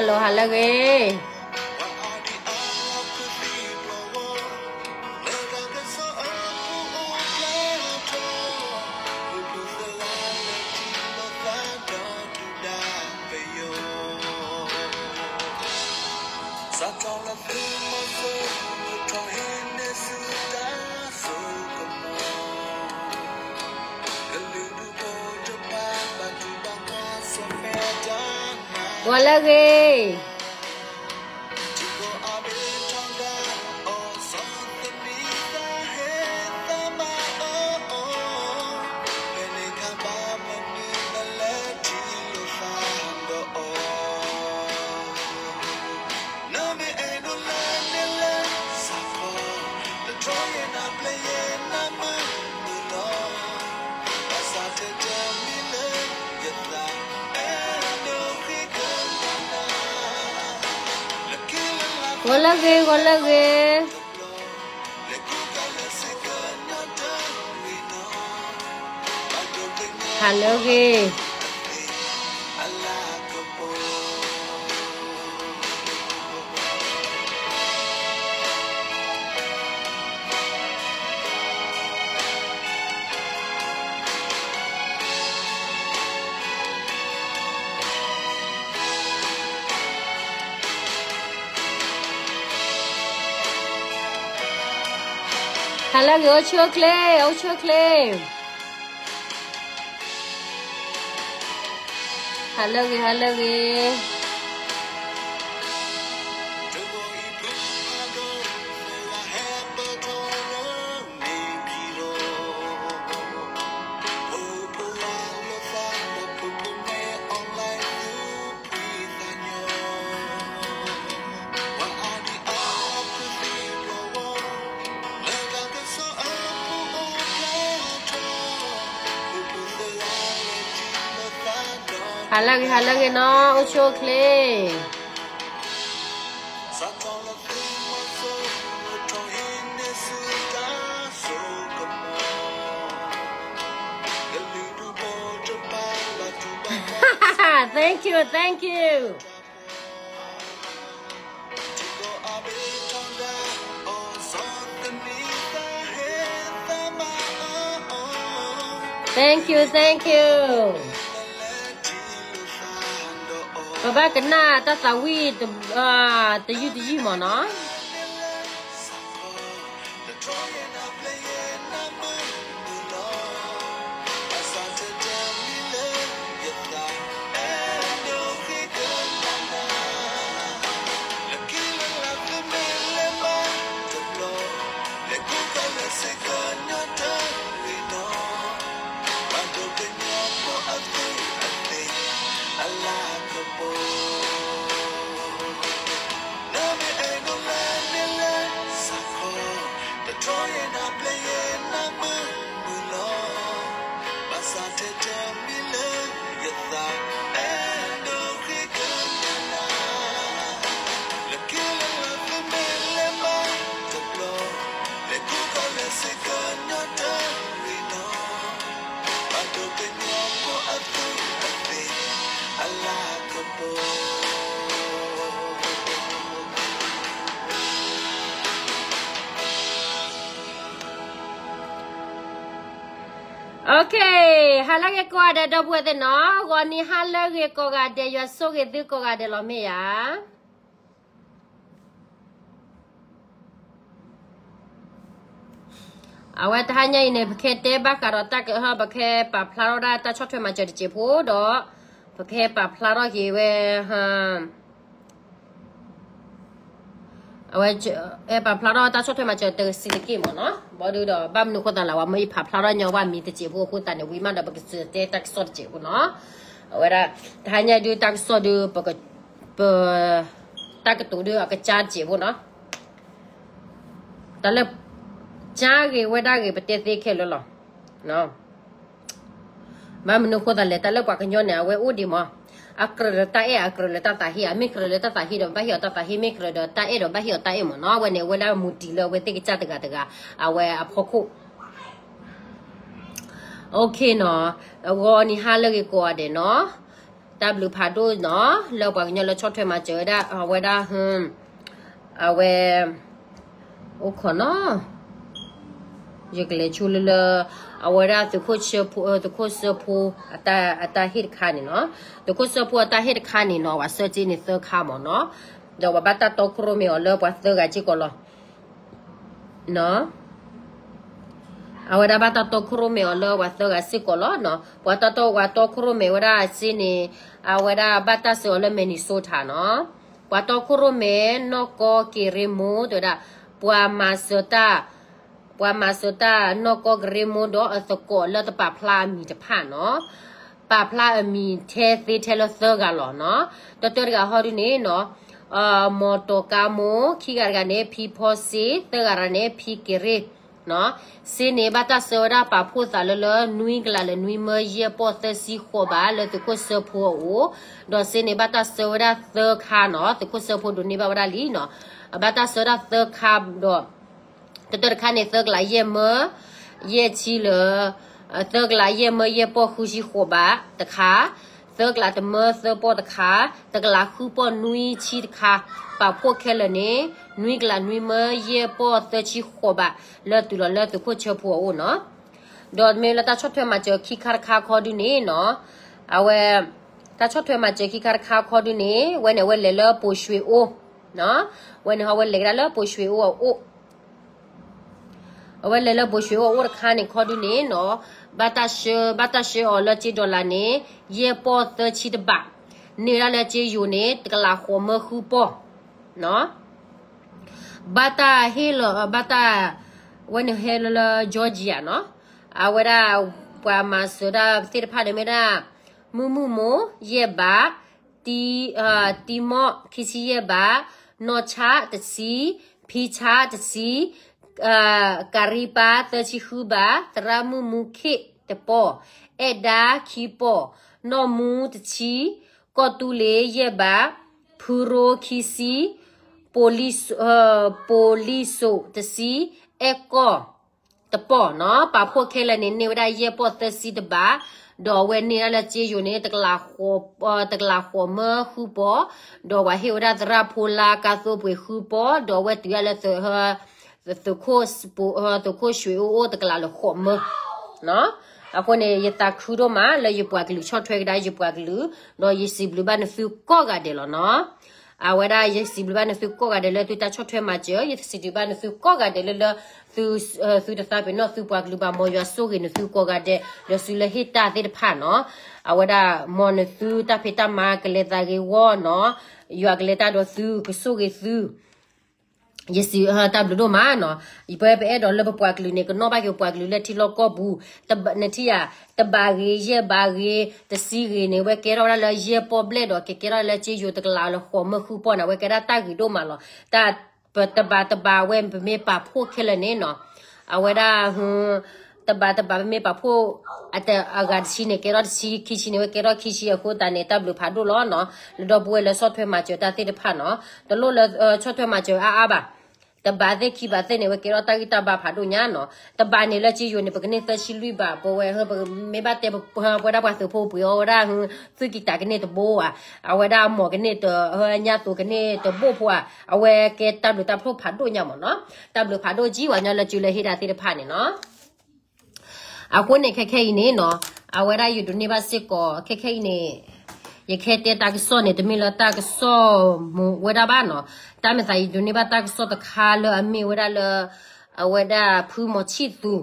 alo hala ghê. ဟယ်လိုကေအချိုကလေအချိုကလေ Halagay, halagay na, uchokle. thank you, thank you. Thank you, thank you. ဘဘကနာတသဝီတအာတယူတယူမနော် တဲ့တော့ဘွဲ့တဲ့နော်ဂေါ်နီဟာလာကေကောကတဲ့ရဆိုကေဒီကောကတဲ့လောမေယာအဝတ်တဟညိနေဘခဲတဲဘကတော့တက်ဟာဘခဲပါဖလာရတာတချော့ထွဲမှာကြတဲ့ချေဖို့တော့ဘခဲပါဖလာရကေဝဲဟာအဝဲအဲပါဖလာတော့တာချော့ထဲမှာကျတဲ့စီကိမနော် บ่ดูดอกบ้ามนุคนตาละว่ามีผับพลาดเนาะว่ามีแต่เจ็บหัวพูดแต่เนี่วิมัเดาบักเสือเตะตักสดเจ็บหัวเนาะเวลาทานยาดูตักสดดูปกติตักตัวดูอาจาศเจ็บหัวเนาะแต่ละจ้าเกวดาเกปเตะเตะแค่ลหรอเนาะบ้ามนุคนตาละแต่ละปากกันย้อนเนี่ยเวอดีมั้ akrota e akrota ta hi amikrota ta hi do bahio ta ta hi mikrota ta e do bahio ta e mo no wa ne wala muti lo we te cha ta ta ga awe aphoku okay no go ni ha le ko ade no w phado no lo ba nyo lo chot thwe ma che da wa da hm awe o khono ခုစပူအတာဟစ်ခါနေနော်ဝါစချီနေသခါမနော်တော့ဘာတာတော့ခရိုမီအလောပတ်သကချီကောလောနော်အဝရဘာတာတော့ခရိုမီအလောဝါသကစီကောလောနော်ဝါတာတော့ဝါတော့ခရိုမီဝရစီနေအဝရဘာတာဆောလမနီဆိုထာနော်ဝါတော့ခရိုမီနော်ကိုကီရီမူတို့ဒါပွာမာစတာ ပွာမာစတာနော်ကိုဂရီမူတော့အစကောလတ်ပပလာမီတဖာနော်ပပလာမီထဲသေးထဲလို့သကလောနော်တော်တော်ကဟောဒီနေနော်အာမော်တိုကာမိုခိကရကနေဖီဖောစီသကရနေဖီကရီနော်စင်းနေဘတာဆောရာပါဖို့သလလနွိကလာလနွိမရေပေါ်သစီခေါ်ပါလတကုဆဖို့အိုတော့စင်းနေဘတာဆောရာသခါနော်တကုဆဖို့ဒုန်နေပါဝရလီနော်ဘတာဆောရာသခါတော့ တတခါနေသကလာရေမရေချီလသကလာရေမရေပေါ်ခူရှိခေါ်ပါတခါသကလာတမသပေါ်တခါတကလာခုပေါ်နွီချီတခါပါဖို့ခဲလနေနွီကလာနွီမရေပေါ်သချီခေါ်ပါလဲတူလလဲတူဖို့ချဖို့အိုနော်ဒေါ်မေလတာချတ်ထွဲမှာကြခိခါခါခေါ်ဒီနေနော်အဝဲတာချတ်ထွဲမှာကြခိခါခါခေါ်ဒီနေဝဲနေဝဲလေလပိုရွှေအိုနော်ဝဲနေဟဝဲလေကလာလပိုရွှေအိုအို အဝဲလေလပိုရွှေအိုအိုခါနေခေါ်ဒီနေနော်ဘတာရှဘတာရှော်လချီဒေါ်လာနေရေပေါ်သချီတပါနေရလက်ချီယူနေတကလာခေါ်မခုပေါ်နော်ဘတာဟီလဘတာဝန်ဟဲလဂျော်ဂျီယာနော်အဝရပွာမဆဒါတိဖာနေမရာမူမူမိုယေဘာတီအာတီမောခီစီယေဘာနောချာတစီဖီချာတစီ အာကာရီပါတချီခူဘာတရာမူမူခိတပေါ်အဒါခီပေါ်နော်မူတချီကောတူလေယေဘာဖူရိုခီစီ police uh poliso တစီအကောတပေါ်နော်ပါဖို့ခဲလနေနေဝဒရေပေါ်တစီတပါတော့ဝဲနေရလက်ချေယူနေတကလာခေါ်တကလာခေါ်မခုပေါ်တော့ဝဟေဝဒဒရာဖိုလာကသုပွေခုပေါ်တော့ဝဲတူရလက်သဟာ သခိုစပူသခိုရွှေအိုတကလာလခေါ်မနော်အခုနေရတာခူတော့မှလေရပွားကလူချော့ထွဲကဒါရပွားကလူတော့ရစီဘလူဘန်ဖူကော့ကတယ်လို့နော်အဝရရစီဘလူဘန်ဖူကော့ကတယ်လေတူတာချော့ထွဲမှာကျရစီဒီဘန်ဖူကော့ကတယ်လေသူသူတသပနော်သူပွားကလူပါမော်ရဆိုကင်းသူကော့ကတယ်လေဆူလေဟစ်တာတဲ့ဖာနော်အဝရမော်နသူတဖေတမာကလေတာကေဝနော်ယူကလေတာတော့သူကဆိုကေသူ yesi ha tablo do ma no i pe pe do le po aklu ne ko no ba ke po aklu le ti lo ko bu ta ne ti ya ta ba ge ye ba ge ta si ge ne we ke ro la le ye po ble do ke ke ro le chi yu ta la lo ho mo khu po na we ke ra ta gi do ma lo ta pa ta ba ta ba we me pa pho ke le ne no a we da hu ta ba ta ba me pa pho ate aga si ne ke ro si ki si ne we ke ro ki si ya ko ta ne tablo pha do lo no le do bu le so thwe ma che ta ti de pha no de lo le cho thwe ma che a a ba တဘာတဲ့ခိဘာတဲ့နေဝကေရတာဂီတာဘာဖာဒိုညာနော်တဘာနေလက်ချီယိုနေပကနေသရှိလူဘာပေါ်ဝဲဟဘမေဘတဲ့ဘဝဒါဘာသဖို့ပယောရာဟသူကီတာကနေတဘောอ่ะအဝဒါမောကနေတဟညာတူကနေတဘောဖွာအဝဲကေတပ်လူတပ်ဖို့ဖာဒိုညာမနော်တပ်လူဖာဒိုကြီးဝညာလက်ချူလေဟိတာတိတဖာနေနော်အခုနေခက်ခဲနေနော်အဝဒါယူဒနေပါစစ်ကိုခက်ခဲနေ ရခဲတဲ့တာကစောနေတမီလာတာကစောမဝဒါဘာနော်တာမဆိုင်ဒုန်ဘာတာကစောတခါလအမီဝဒါလအဝဒါဖူးမချီသူ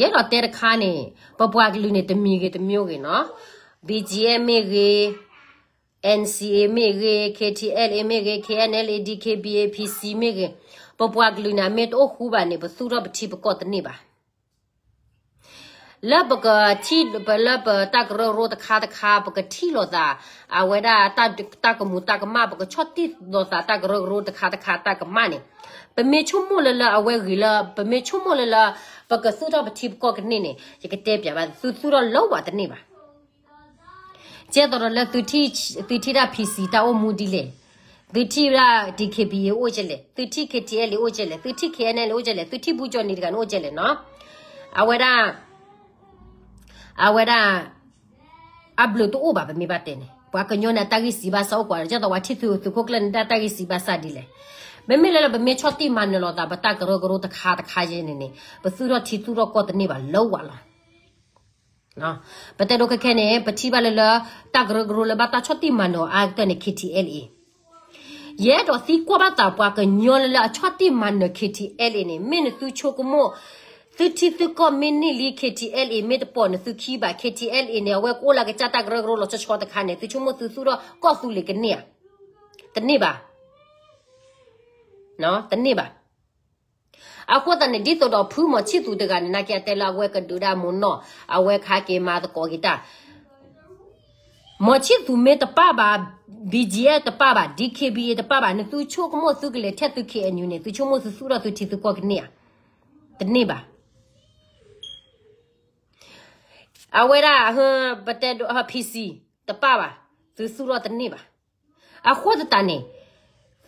ရဲတော့တဲ့ခါနေပပွားကလူနေတမီကေတမျိုးကေနော် BGM မေကေ NCA မေကေ KTL မေကေ KNL DKBA PC မေကေပပွားကလူနာမေတော့ခူပါနေပစုတော့ပတိပကော့တနေပါ လဘကတီဘလဘတကရရိုတခါတခါဘကတီလောသာအဝဒတတကမူတကမဘကချော့တိလောသာတကရရိုတခါတခါတကမနေပမေချုံမလလအဝဲဂီလာပမေချုံမလလဘကသုတော့ပတိကောကနေနေရကတဲ့ပြပါသူသူတော့လောဝတနေပါကျဲတော့လက်သူတီသူတီတာ PC တောင်းမူဒီလေသူတီရာ DKB အိုချလေသူတီ KTL အိုချလေသူတီ KNL အိုချလေသူတီဘူးကျော်နေတကန်အိုချလေနော်အဝဲဒါ အဝဒ a blu to ba ba mi ba te ne pa ka nyo na ta gi si ba sa kwa ja to wa thi thu thu ko klen da ta gi si ba sa di le မမေလည်းဗမေချောတိမနလောတာဘတကရောကရောတခါတခါချင်းနေနေဘသူတော့တီသူတော့ကောတနေပါလောဝလာနော်ဘတဲ့တော့ခက်နေပတိပါလလတကရောကရောလဘတာချောတိမနောအာတနေ KTLA ရဲတော့စီကွာဘတာပွားကညောလလချောတိမန KTLA နေမင်းသူချိုကမော သူတီသူကမင်းနီလီ KTLA မေတပေါ်နသူခီပါ KTLA နေဝဲကိုလာကချတာကရောကရောလချချောတခါနေသူချိုမသူသူတော့ကော့သူလေကနေတနေပါနော်တနေ့ပါအခုတနေ့ဒီတော့ဖူးမချစ်သူတကနေနာကြတဲ့လာဝဲကဒူဒါမွန်နော်အဝဲခါကေမာတကောဂီတာမချစ်သူမေတပပါ BGA တပပါ DKB တပပါနသူချိုကမသူကလေထက်သူခေအညူနေသူချိုမသူစုရသူချစ်သူကောကနေတနေ့ပါ เอาไว้ได้เฮ้บัตเตอร์ฮะพีซีตะป้าบ่ะซื้อสู้รอดตันนี่บ่ะอาโคตรตันเนี่ย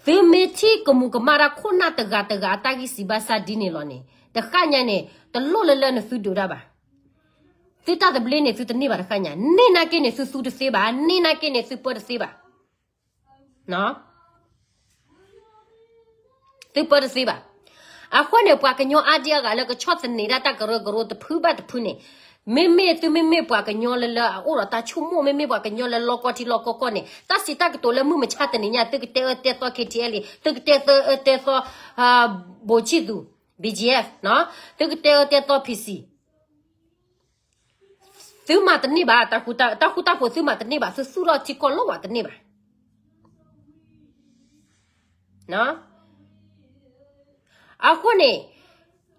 ซื้อเมทีกมุกมาราคนน่าตะกาตะกาตากิสิบาซาดินี่ลอนี่แต่ข้าเนี่ยเนี่ยตะโลเลเลนซื้อดูได้บ่ะซื้อตาตะเบลเนี่ยซื้อตันนี่บ่ะข้าเนี่ยนี่นักเนี่ยซื้อสู้ดูเสียบ่ะนี่นักเนี่ยซื้อเปิดเสียบ่ะเนาะซื้อเปิดเสียบ่ะอาโคเนี่ยปากกันโยอาเดียกะแล้วก็ชอบสนิทได้ตะกระโรกระโรตะพื้นบ้าตะพื้นเนี่ย တော့ KNU ခုနတဲ့ဖာနေအဝမေချီရာအတက်ရဂရဖိုချီတဲ့ဖာတဂီဆာဘာဆာမေမေချီရာတက်ရဂရဖိုချီတဲ့ဖာကကီဝါဖိုရလာဝတဲ့ထောက်တော့ဝတဲ့မေတပေါကလူဘာနကမာချေလေမီယာမေမေလာပွားကညောလမေအတီမေအကော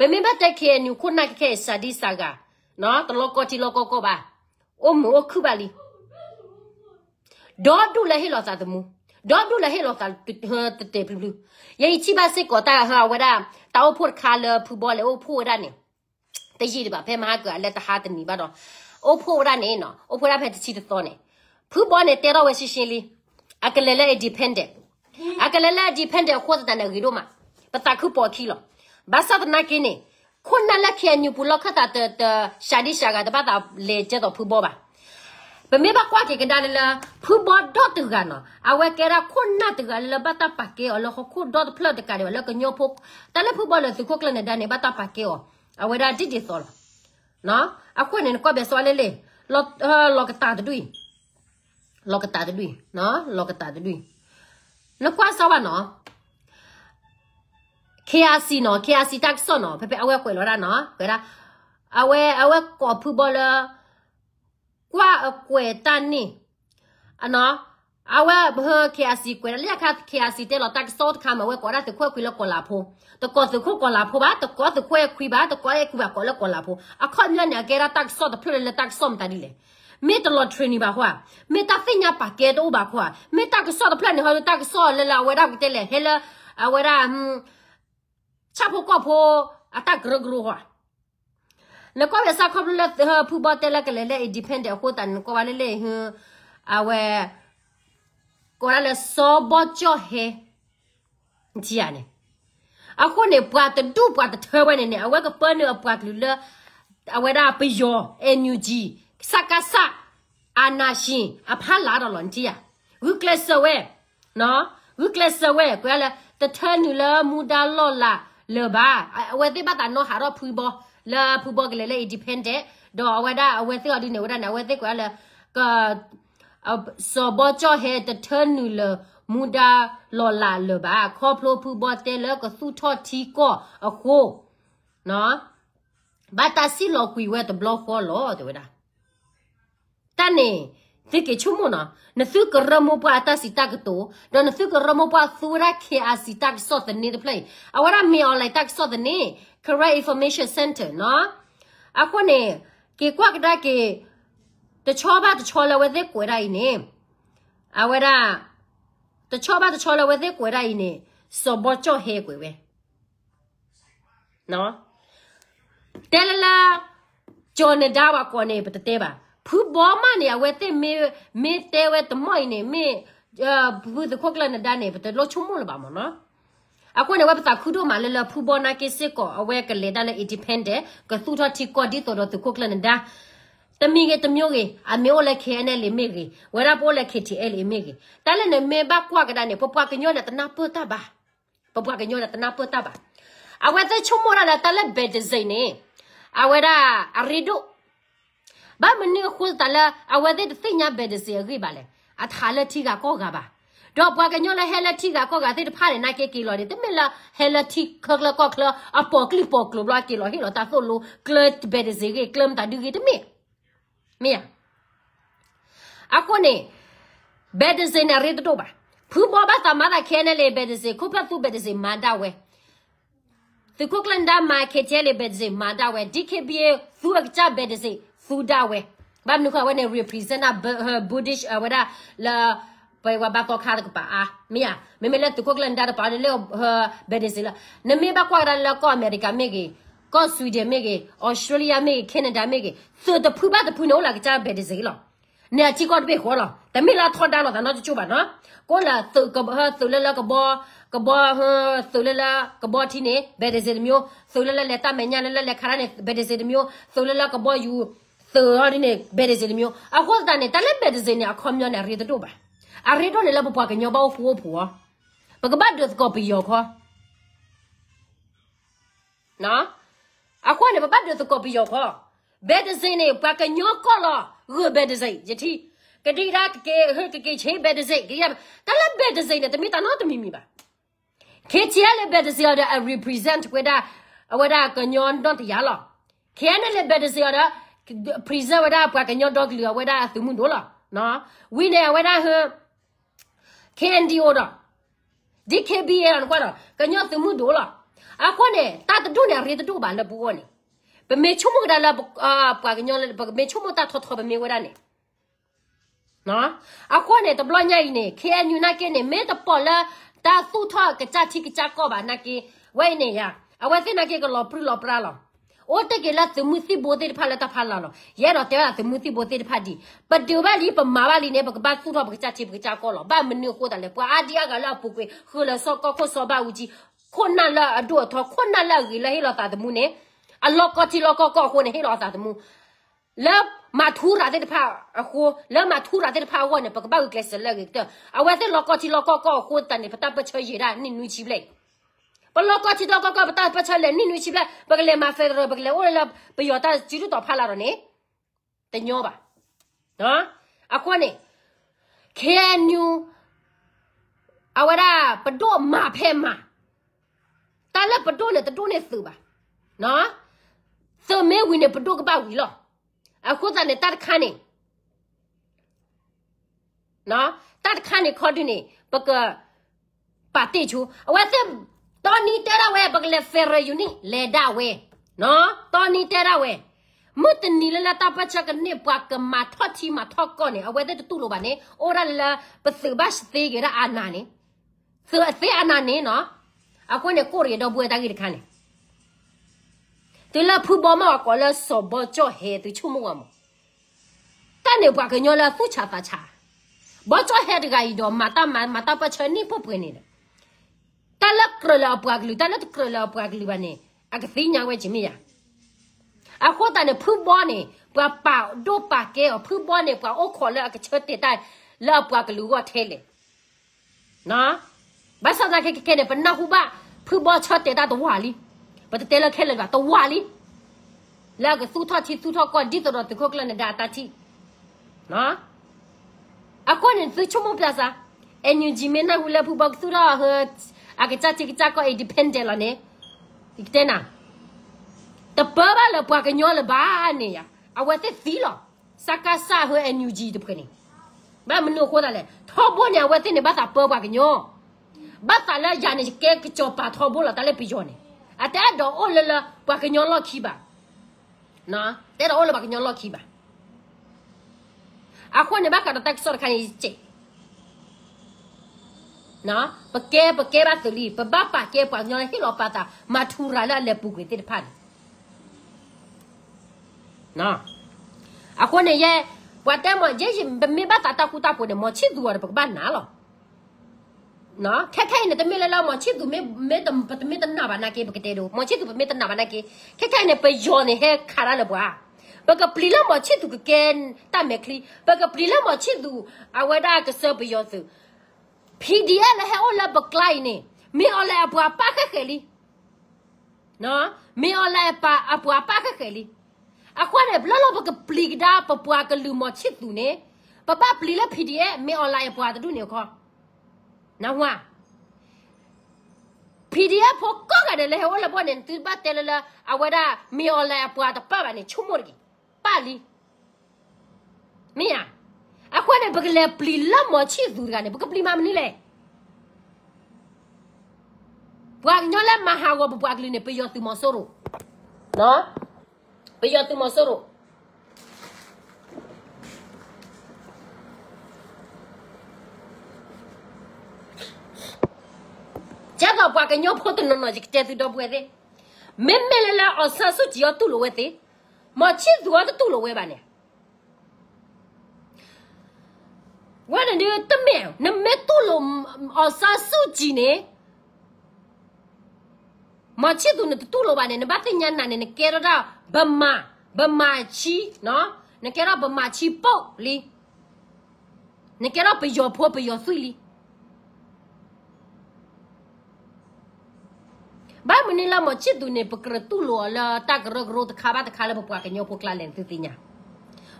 ကဒါလဖူဘောဒတ်တကနော်အဝဲကဲရာခုနတ်တကလဘတာပကေအလခခုဒတ်ဖလတ်တကရလကညိုဖုတလဖူဘောလသူခုကလနေဒနေဘတာပကေအဝဲဒါတိတိသောနော်အခုနေကောပဲဆွာလေလေလောလောကတာတူလောကတာတူနော်လောကတာတူနကွာစဝနော် KRC နော် KRC tax နော်ဖေဖေအဝဲကွယ်လောတာနော်ကွယ်တာအဝဲအ ဝဲကောဖူဘောလကွာအကွယ်တန်နီအနော်အဝဲဘ KRC ကွယ်လက်ခတ် KRC တဲလော tax ဆော့ခါမဝဲကောတာတခွဲခွေလောကောလာဖိုတကောတခွကောလာဖိုပါတကောတခွဲခွေပါတကောရဲ့ခွေပါကောလောကောလာဖိုအခါမြညာကဲရာ tax ဆော့တဖလလက် tax ဆော့မတဒီလေမေတလော training ပါ que así no que así taxo no pepe awe ko lora no era awe awe ko pu bola kwa kwe tani. Ano awe bho que así ko le ka que así te lo taxo ka ma we ko ra te ko ku lo ko la po to ko te ko ko la po ba to ko te ko ku ba to ko e ku ba ko lo ko la po a ko nya nya ke ra taxo to pu le taxo mta dile meta lo trini ba hua. Meta finya paket o ba hua. Meta ko so de plan ha ta ko so le la we ra ke le. Hele awe ra hmm နာရှင်အဖလာတော့လွန်ကြည်ရဝုကလဆဝဲနော်ဝုကလဆဝဲကွာလေတထဲနူလမူဒါလောလာလေဘာအဝဲတိဘတာနော်ဟာတော့ဖူဘောလာဖူဘောကလေးလေး dependent တော့အဝဲဒါအဝဲတိအဒီနေဝဒနာဝဲတိကွာလေကစောဘောချောဟဲတထနူလမူဒါလော်လာလေဘာ ခေါပလိုဖူဘောတဲလကသူထော့တီကောအခုနော်ဘာတာစီလောကွီဝဲတဘလော့ခေါ်လောတဲ့ဝဒါတန်နေဒီကေချုံမနာနသုကရမောပါတာစီတကတိုဒနသုကရမောပါသူရခေအစီတက်ဆော့တဲ့နေပလေအဝရမေအလို က်တက်ဆော့တဲ့နေ Career Information Center နော်အခုနေကေကွက်ကဒါကေတချောပါတချောလဝတဲ့ကွယ်ရိုင်းနေအဝရတချောပါတချောလဝတဲ့ကွယ်ရိုင်းနေစောဘောချောဟဲကွယ်ပဲနော်တဲလလာဂျော်နဒါဝကောနေပတတဲပါ ဖူဘောမနေဝဲတဲ့မေမေတဲဝဲတမိုင်းနေမေအာဘူးဒခိုကလနဒါနေပတလို့ချုံမလို့ပါမနော်အခုနေဝပတာခုတို့မလလဖူဘောနာကေစစ်ကိုအဝဲကလေဒါလေ independent ကသူထတီကိုဒီတော်တော်သူခိုကလနဒါတမီကတမျိုးကအမျိုးလက်ခဲနဲ့လေမေကြီးဝရပိုးလက်ခဲတီအဲ့လေမေကြီးတလည်းနေမေဘကွာကဒါနေပပကညောနဲ့တနာပတပါပပကညောနဲ့တနာပတပါအဝဲတဲ့ချုံမရလာတလည်းဘယ်ဒဇိနေအဝဲရာအရီဒို ba mene khusta la awade de sinya be de se ri ba le. A thala thi ga ko ga ba. Do bwa ga nyola hela thi ga ko ga de pha le na ke ki lo de. Te me la hela thi khok la kok la a po kli po klo bla ki lo hi lo ta so lo klet be de se ri klem ta du gi de me. Me. A ko ne be de se na re de do ba. Phu bo ba ta ma da kene le be de se ku pa tu be de se ma da we. The Cookland Market yele bedze madawe DKBA thuak cha bedze Sudawe. Babnuka when represent her Buddhist uh whether la bai wa ba ko kha da pa a mia me me le tu ko glenda da pa le her Venezuela. Ne me ba kwa la ko America me ge ko Sweden me ge Australia me ge Canada me ge. So the pu ba the pu no la ga Venezuela. เนี่ยจีก็ไปขอหรอแต่ไม่ลาทอดได้หรอกแต่น้องจะจูบอ่ะเนาะก็ละตุกับเฮตุเลละกับบอกบอเฮตุเลละกับบอที่เนี่ยเบเดเซลมิโอตุเลละเลต้าเมญญาเลละเลคาราเนี่ยเบเดเซลมิโอตุเลละกับบออยู่ တမညာလလလက်ခါနေဘယ်ဒီစီမျိုးသူလလကဘောယူသူရနေဘယ်ဒီစီမျိုးအခုတန်နေတလည်းဘယ်ဒီစီနေအခေါ်မျိုးနေရီတို့ပါအရီတို့လည်းလပပွားကညောဘောဖူဖူပကဘတ်ဒတ်ကောပီယောခေါ်နော်အခုနေပပတ်ဒတ်ကောပီယောခေါ်ဘယ်ဒစင်းနေပကညောကောလာရဘယ်ဒစိယတိကတိရာကေဟကကေချေဘယ်ဒစိကရတလည်းဘယ်ဒစိနေတမီတနော်တမီမီပါခေချီလည်းဘယ်ဒစိရတဲ့ represent ဝဒဝဒကညောတော့တရား လားခဲနဲ့လည်းဘယ်ဒစိရတဲ့ present ဝဒပကညောတော့ကလဝဒသူမှုတော့လားနော်ဝိနေဝဒဟ candy order DKBA ကွာတော့ကညောသူမှုတော့လားအခုနဲ့တတ်တူနဲ့ရေတူပါလဘူးနေပမေချုံမကလာအာပါကညောလေပမေချုံမတာထောထောပမေဝရနေနော်အခုနဲ့တဘလညိုင်နေ KNU နာကနေမေတပေါ်လာတာသူထကကြတိကကြကောပါနာကေဝိနေရအဝဲသိနာကေကလောပရလောပရလော ote ke la te musi bote de phala ta phala lo ye ro te la te musi bote de phadi pa de ba li pa ma ba li ne ba ba su ro ba cha che ba cha ko lo ba mni ko da le pa adia ga la pu kwe ho la so ko ko so ba uji ko na la ado tho ko na la gi la he lo ta de mu ne a lo ko ti lo ko ko ko ne he lo ta de mu la ma thu ra de pa a ko la ma thu ra de pa wa ne ba ba ga se la ge te a wa se lo ko ti lo ko ko ko ta ne pa ta pa che ye ra ni nu chi ble လိုက်ပလောကတိလောကကပတပချေလေနိနူချီပလိုက်ပကလေမဖဲရပကလေအိုလာပယောတာဂျီရတော့ဖာလာတော့နေတညောပါနော်အခုနေ can you အဝရပတော့မဖဲမှာတာလက်ပတိုးနဲ့တတိုးနဲ့စုပါနော်သမဲဝင်နဲ့ပတိုးကပဝီလောအခုတနဲ့တတ်ခါနေနော်တတ်ခါနေခေါ်ဒီနေပကပါတိချူအဝဲ တဲ့တော်နီတဲရဝဲပကလေဖရယူနီလေဒါဝဲနော်တော်နီတဲရဝဲမတ်နီလလာတပချကနေပကမထော့ချီမထော့ကောနေအဝဲတဲ့တူလိုပါနေအိုရလာပစဘတ်သေးကြရအာနာနေသအသေးအာနာနေနော်အခုနဲ့ကိုရီတော့ဘွေတာကြီးတခါနေတူလာဖူဘောမကောလာစောဘောချောဟဲတူချုံမဝမတန်နေပါကညောလာဖူချာတာချာဘောချောဟဲတကကြီးတော့မတာမမတာပချနီပပွေနေတယ် တလကရလာပွားကလူတလကရလာပွားကလူပါနေအကသိညာဝဲချင်မရအခုတန်နေဖူဘောနေပွားပေါဒိုပါကဲဖူဘောနေပွားအိုခေါ်လာအကချတ်တဲ့တိုင်လာပွားကလူကထဲလေနော်ဘာသာကဲကဲနေပနာဟုဘာဖူဘောချတ်တဲ့တာတော့ဝါလီဘတ်တဲလခဲလကတော့ဝါလီလာကသူထချီသူထကောဒီတော့တခုကလနဲ့ဒါတာချီနော်အခုနေသူချုံမပြစာအန်ယူဂျီမနာဟူလာဖူဘောက်သူရဟအကချချီကချကောအဒီပန်တ ယ်လနဲ့ဒီတဲ့နာတပဘာလပွားကညောလဘာနေရအဝတ်သီလောစကားစာဟအန်ယူဂျီတပကနေဘာမနိုခေါ်တယ်လေထောဘောညာဝတ်တဲ့နေဘာသာပေါ်ပါကညောဘာသာလာယာနေကဲကချောပါထောဘောလာတလည်းပြကြောနေအတဲတော့အိုလလပွားကညောလော်ခီပါ နော်တဲတော့အိုလပါကညောလော်ခီပါအခုနေဘကတက်ဆော့ခိုင်းချေနော်ပကဲပကဲရတလီပဘပါကဲပွားညောဟီလောပါတာမထူရာလာလေပုကွေတိဖန်နော်အခုနေရဲ့ပွားတယ်မဂျေဂျီမေဘတာတာကူတာပိုနေမချစ်သူရပကဘာနာလောနော်ခက်ခဲနေတမီလာမချစ်သူမေမေတမပတမေတနာဘာနာကေပကတဲ့တော့မချစ်သူပမေတနာဘာနာကေခက်ခဲနေပယောနေဟဲခါရလေဘွာဘကပလီလာမချစ်သူကကဲတမဲခလီဘကပလီလာမချစ်သူအဝဒါကဆပယောသူ PDL he ola baklaine mi ola apua paka keli. No mi ola pa apua paka keli akwa ne blalo bak pligda pa pua ka lumo chit tu ne papa plila PDL mi ola apua tu ne ko na hwa PDF พกก็กันเลยเหรอละบ่เนี่ยตื่นบ้านเตลละเอาไว้ได้มีออนไลน์ปวดตะป้าบ้านเนี่ยชุ่มหมดกี่ป้าลี နဲ့ဘကလေပလီလက်မချစ်သူကနေဘကပလီမမနီလေဘွာညောလက်မဟာကိုဘွာကလေးနေပြရတူမဆိုးရောနော်ပြရတူမဆိုးရောကျတော့ဘွာကညောဖို့တနော်နော်ကြတဲ့သူတော့ပွဲသေးမင်းမလဲလာအဆဆူကြီးရတူလို့ဝဲသေးမချစ် သူကတူလို့ဝဲပါနဲ့ဝါနေတမဲနမဲတူလို့အဆဆူကြီးနေမချစ်သူနဲ့တူလို့ပါနဲ့နဘတ်ညာနာနဲ့ကေရတာဘမဘမချီနော်နကေရဘမချီပုတ်လီနကေရပယောဖို့ပယောဆွီလီဘာမနီလာမချစ်သူနဲ့ပကရတူလို့လာတကရဂရိုတခါဘာတခါလည်းပွားကညောပုကလာလန်သူတင်ညာ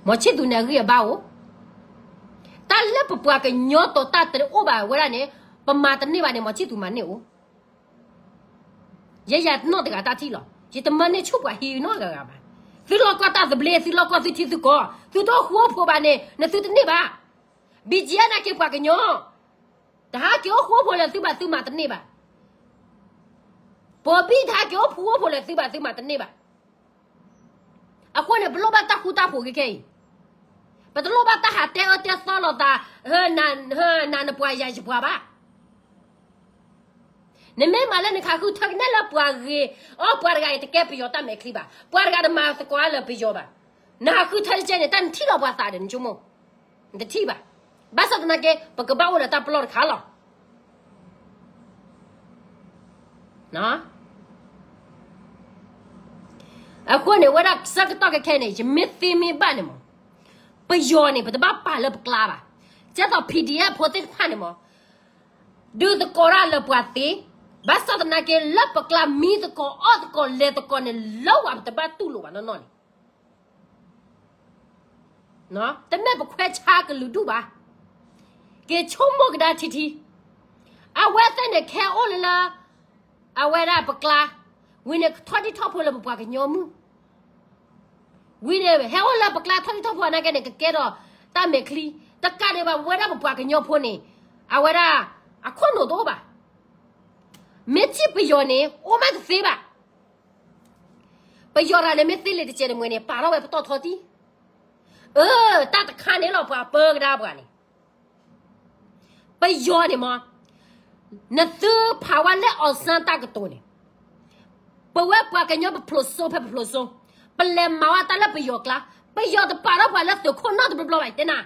မချစ်သူနဲ့ရဘာဝ တာလက်ပွားကညောတော့တတ်တယ်ဩဘာဝရနဲ့ပမာတနေပါနဲ့မချစ်သူမနဲ့ဩရရနော်တကတာတီလောရတမနဲ့ချုပ်ပါဟီနော်ကကပါသူလောကတာသဘလေသူလောကသူတီသူကောသူတော့ဟောဖို့ပါနဲ့နသူတနေပါဘီဂျီယာနာကေပွားကညောဒါကြောဟောဖို့လဲသူပါသူမတနေပါပေါ်ပြီးသားကြောဖူဖို့လဲသူပါသူမတနေပါအခုနဲ့ဘလောဘတာခုတာဖို့ကေကေ ဘတလောဘတာဟာတဲတဲဆောလောတာဟနန်ဟနန်ပွားရရှိပွားပါနမေမလည်းနခါခုထက်နဲ့လပွားရီအော်ပွားရကတကယ်ပြောတတ်မယ်ခလီပါပွားရကတမစကွာလပြောပါနာခုထက်ကျနေတန်တီတော့ပွားတာတယ်ညမတတိပါဘာစတနာကေပကဘာဝလာတပလောခါလောနော်အခုနေဝရစကတော့ခဲနေရမစ်သီမီ ပါနေမပယောနေပတဘာပါလပကလာပါကျတော့ PDF ဖို့တဲ့ခါနေမဒူတကောရလပွားတီဘာစတနာကေလပကလာမီတကောအော့တကောလေတကောနေလောဝတ်တဘတူလိုပါနော်နော်နော်တမဲပခွဲချာကလူတူပါကေချုံမကဒါတီတီအဝဲတဲ့ခဲအိုလလာအဝဲရပကလာဝင်းနေထွတ်တီထောက်ဖို့လပွားကညောမှု We never have a lot of glass. He don't want to get a get a. Don't make it. Don't get it. What are you bringing up on? And what are? I can't know about. Me too, but you are there. Oh my god, say about. But you are there. Me too, later gentlemen. You I don't want to talk to you. Oh, that's a kind of love. But I beg you, I beg you. But you are there, man. And so, powerless, awesome, that's good to me. But what bringing up a person? ပလန်မာဝတလက်ပယောကလာပယောတပါတော့ပါလက်ဆိုခွန်တော့ဘလောလိုက်တဲ့နာ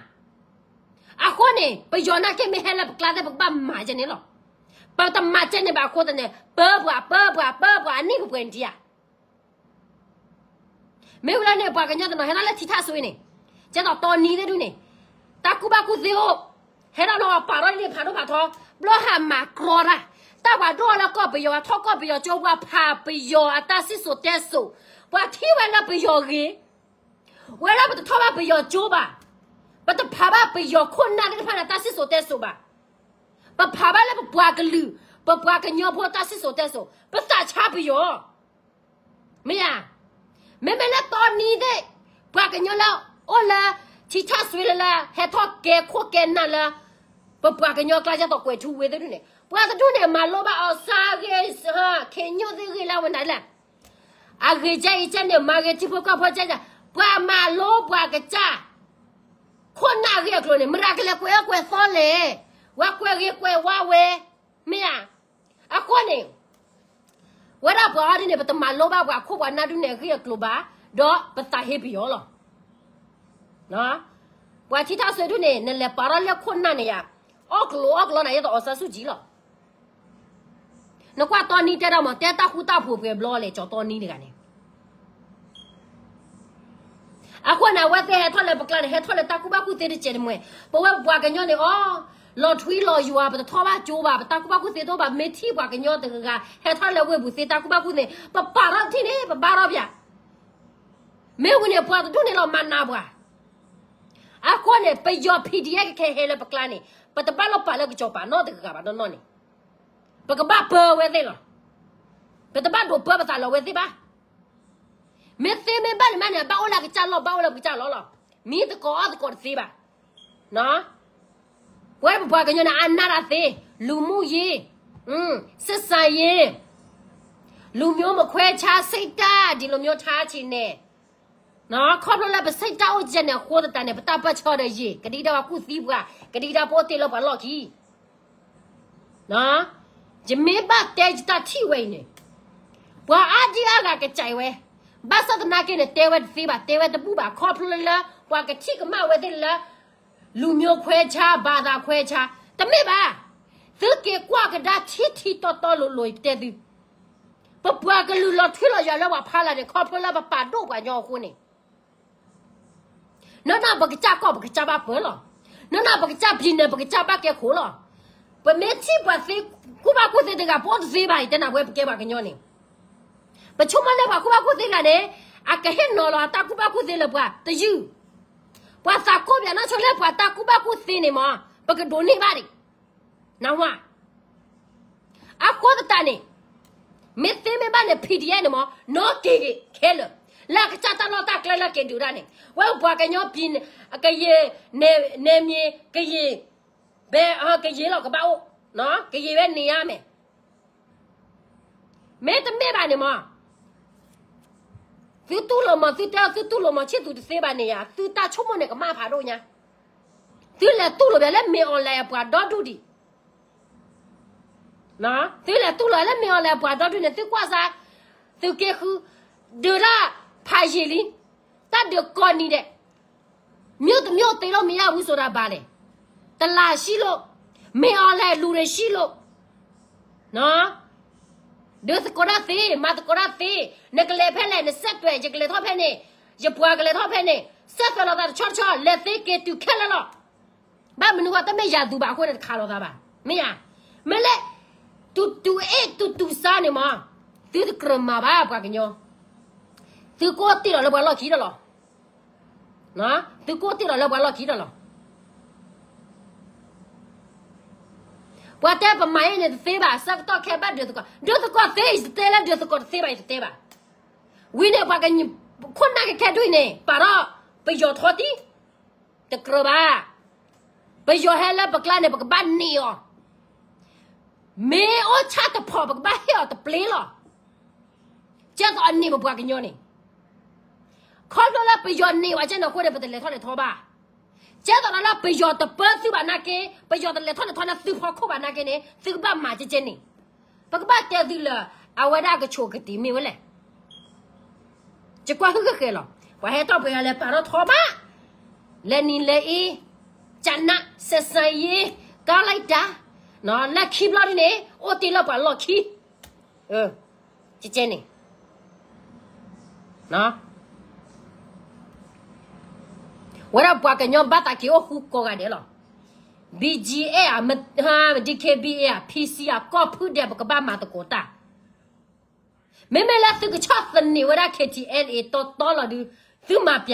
အခုနေပယောနာကေမဟဲလက်ပကလာတဲ့ပကဘာမာဂျနေလောပတ်တမချနေပါခိုးတဲ့ပဲပွားပဲပွားပဲပွားနိကပွင့်တီးယာမေဝလာနေပွားကညတဲ့နော်ဟဲလာလက်ချီထားဆွေးနေကျတော့တော်နေတဲ့သူနေတာကူပါကူစီဟိုဟဲလာတော့ပါရလေးဖာတော့ပါတော့ဘလောဟာမာကရောရာတာဘာတော့လည်းကော့ပယောထောက်ကော့ပယောကျိုးပွားဖာပယောအတဆစ်ဆိုတဲဆို ဘွားထီဝလာပယောကြီးဝဲလာဘတ်ထောပါပယောကျော်ပါဘတ်ဖာပါပယောခွန်နာတဲ့ဖာနာတစစ်ဆိုတက်ဆိုပါပဖာပါလေပပွားကလူပပွားကညောဖို့တစစ်ဆိုတက်ဆိုပစတာချပယောမယာမဲမဲလက်တော်နီးတဲ့ပွားကညောလောက်အိုလာချီချဆွေလာဟဲထော့ကဲခိုကဲနာလာပပွားကညောကလာကြတော့ကွယ်ထူဝဲတဲ့နေပွားတဲ့နေမလောပါအောင်စားရဲဟာခင်ညိုသေးကြီးလာဝန်လာအဂေကြိုက်ချန်နေမာဂေချီဖို့ကဖောကြကြပွားမလော ပွားကကြခွနာရကလို့နေမရကလေကွယ်ကွယ်စောလေဝါကွယ်ရကွယ်ဝါဝဲမင်းအကွနေဝရပွားရနေပတမလောဘကွာခုပွားနာဒုနေခရကလိုပါတော့ပတဟေပီယောလော နော်ပွားချီတာဆွေဒုနေနလေပါရလေခွနာနေရအော့ကလိုအော့ကလိုနေရတော့အဆဆူကြီးလောနကွာတော်နီတဲ့တော့မတဲတာခုတာဖို့ပဲဘလောလေကြော်တော်နီနေကနေအခုနဝတ်တဲ့ထော်လေပကလန်ဟဲထော်လေတာကူဘကူတဲ့တဲ့ကျဲမွေဘဝဘွားကညောနေအော်လော်ထွီလော်ယူอ่ะပထောပါကျိုးပါတာကူဘကူတဲ့တော့ပါမေတီဘွားကညောတကကဟဲထော်လေဝဲဘူးစေတာကူဘကူနေပပါရတိနေပပါရဗျမေဝင်နေပွားတူနေလောမနာဘွားအခုနေပယော PDF ခဲဟဲလေပကလန်နေပတပါလောပါလောကကြောပါနော်တကကပါနော်နော်နေ ပကဘာပဝဲသေးလောပတပါတော့ပပတာလောဝဲသေးပါမေသေးမေဘာမနဲ့ဘာအိုလာကချလောဘာအိုလာကချလောလောမီတကောအတကောသေးပါနော်ဘွဲဘွားကညနာအနာရသေးလူမှုရေးอืมစစ်ဆိုင်ရေးလူမျိုးမခွဲခြားစိတ်ဓာတ်ဒီလိုမျိုးထားချင်နဲ့နော်ခေါပလလပစိတ်တောက်ကျနေခိုးတဲ့တန်နဲ့ပတပတ်ချော်တဲ့ရေဂတိတော်ကုသီးဘွားဂတိတော်ပေါ်တေလို့ပါလော့ခီနော် ဂျမေဘတ်တဲဂျတာတီဝိနေဘွာအာဒီအာကကကြိုင်ဝဲဘာစဒနာကင်းတဲဝဲသီးပါတဲဝဲတပူပါခေါပလလဘွာကတိကမဝဲတဲ့လားလူမျိုးခွဲခြားဘာသာခွဲခြားတမေပါသကေကွာကဒါချီတီတော်တော်လို့လို့တဲ့ဒီပပွားကလူလော်ထွေးလော်ရလောဝဖာလာတဲ့ခေါပလလပပါ တော့ပါညောခုနေနော်နာဘကကြကောဘကကြပါပေါ်လောနော်နာဘကကြပြင်းနေဘကကြပါကဲခိုးလောပမေချီပါစေကုဘာကုတဲ့ကပေါ်စေးပါတဲ့နာဝဲပကဲပါကညောနေပချုံမလည်းပါကုဘာကုတဲ့ကလည်းအကဟဲနော်လာတာကု ဘာကုတဲ့လပွားတယူပွားစာကိုပြန်နော်ချုံလည်းပွားတာကုဘာကုတဲ့နေမှာပကဒိုနေပါဒီနော်ဝါအကောတတနေမေသေးမေဘာနေ PDF နေမနော်ကေခဲလို့လာကချတာတော့တကလလကင်ဒူရနေဝဲဘွားကညောပြင်းအကရေနေနေမြေကရေဘဲအကရေလောက်ကပောက်နော်ကရေပဲနေရမယ်မဲတမဲပါနေမသူတူလမသူတာသူတူလမချစ်သူစေးပါနေရသူတာချုံမနေကမဖာတော့ညာသူလည်းတူလပဲလည်းမေအွန်လိုင်းပွားတော့တူဒီနော်သူလည်းတူလလည်းမေအွန်လိုင်းပွားတော့တူနေသူကွာစားသူကေခုဒူရာဖာရီလီတတ်ဒကောနီတဲ့မြို့တမြို့တေလို့မရဘူးဆိုတာပါလေ တလာရှိလို့မင်းအောင်လဲလူတွေရှိလို့နော်ဒုစကောရသေးမတ်ကောရသေးနကလေဖဲလေနဆက်တွေကြကလေထောဖဲနေရပွားကလေထောဖဲနေဆက်ဖဲလာတာချောချောလက်သေးကေတူခဲလာလို့ဘာမနူကတမေရသူပါခွတဲ့ခါတော့တာပါမင်းရမလဲတူတူအေတူတူစားနေမှာဒီကရမဘာပါကညောသူကိုတိတော့လောဘလောကြီးတော့နော်သူကိုတိတော့လောဘလောကြီးတော့ဘွားတဲ့ပမိုင်းနဲ့သေးပါစက်တော့ခဲဘတ်တဲ့ကဒုသကသေးစတဲလာ ဒုသကသေးပါသေးပါဝိနေပါကညခွန်နာကခဲတွေ့နေပါတော့ပယောထောတိတကရပါပယောဟဲလာပကလာနေပကဘန်နီယောမေအိုချတ်တဖော်ပကဘဟဲတပလေးလောကျက်တော့အနိမဘွားကညောနေခေါ်လို့လာပယောနေဝါကျန်တော့ကိုရပတလေထောလေထောပါ ကျဲတော်လားပယောတပတ်စုပါနာကေပယောတလေထောနဲ့ထောနဲ့သူဖော်ခုပါနာကေနေသူပါမာကျကျနေပကပတ်တဲသူလာအဝရကချိုကတိမီဝလဲကျကွာခခဲလောဝဟဲတော့ပရလေပါတော့ထောမလဲနီလေအီဂျန်နဆဆန်ယေကလိုက်တာနော်လက်ခိပလာနေအိုတီလောက်ပါလောက်ခိအဲကျကျနေနော် ဝရပွားကညောဘတာကီအိုခုကောကတယ်လော BGA အမဟာ DKBA PC အကောဖုတဲ့ဘကဘာမတကိုတာမေမေလာသူကချတ်နေဝရ KTLA တော့တော်လာဒီသူမပြ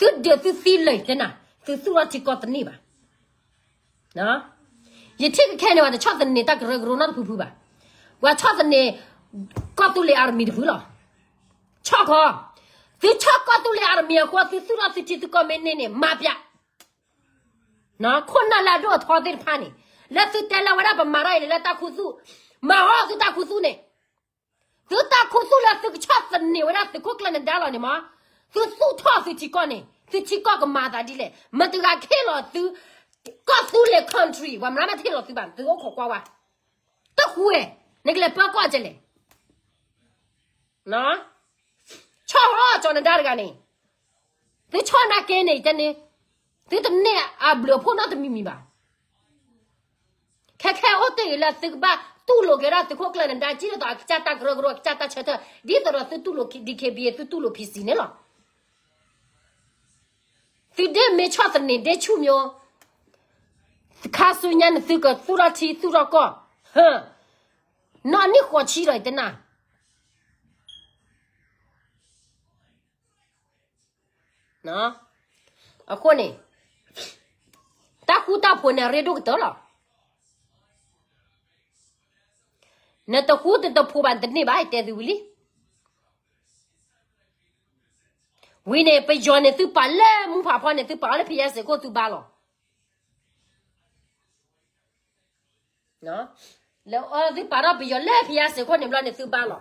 သူဒသူစီလိုက်တဲ့နာသူသူရချီကောတနေပါနော်ယတိကခဲနေဝါချတ်နေတကရဂရနာဖူဖူပါဝါချတ်နေကောတူလေအာမီဖူ zichakotule armia kwa sisura sichituko menene mapya na khona la do thodir phani la sutela wala bamara ile la takhuzu maho sutakhuzune ne Suta kusula sukchasa ni wala sukukla na dala ni ma. Su su ta su chiko ni. Su chiko ka mada dile. Matuga kilo su ka su le country. Wa mrama tilo su ban. Su oko kwa wa. Ta huwe. Nekile pa kwa jele. Na? ချောရကျွန်တော်ဒါရကနေသူချောနာကဲနေတနေသူတနေအဘလို့ဖို့တော့တမီမီပါခက်ခဲဟုတ်တယ်လားသူပါတူလိုကရတခုကလည်းဒါကြည့်တော့ချာတာဂရဂရချာတာချက်ဒီတော့သူတူလိုဒီကေဘီသူတူလိုဖြစ်စီနေလားသူဒဲမေချတ်နေဒဲချူမျိုးခါဆူညန်သူကသူရချီသူရကောဟမ်နော်နိခေါ်ချီလိုက်တနာ နော်အခုနေတာခုတာဖို့နေရဒုကတော့လားနတခုတတဖို့ ban တနေပါတဲ့သူလီဝင်းနေပကြောနေသူပါလဲမူဖာဖွားနေသူပါလဲဖျက်စေကိုသူပါလောနော်လောအော်ဒီပါတော့ပကြောလဲဖျက်စေကိုနေဘလနေသူပါလော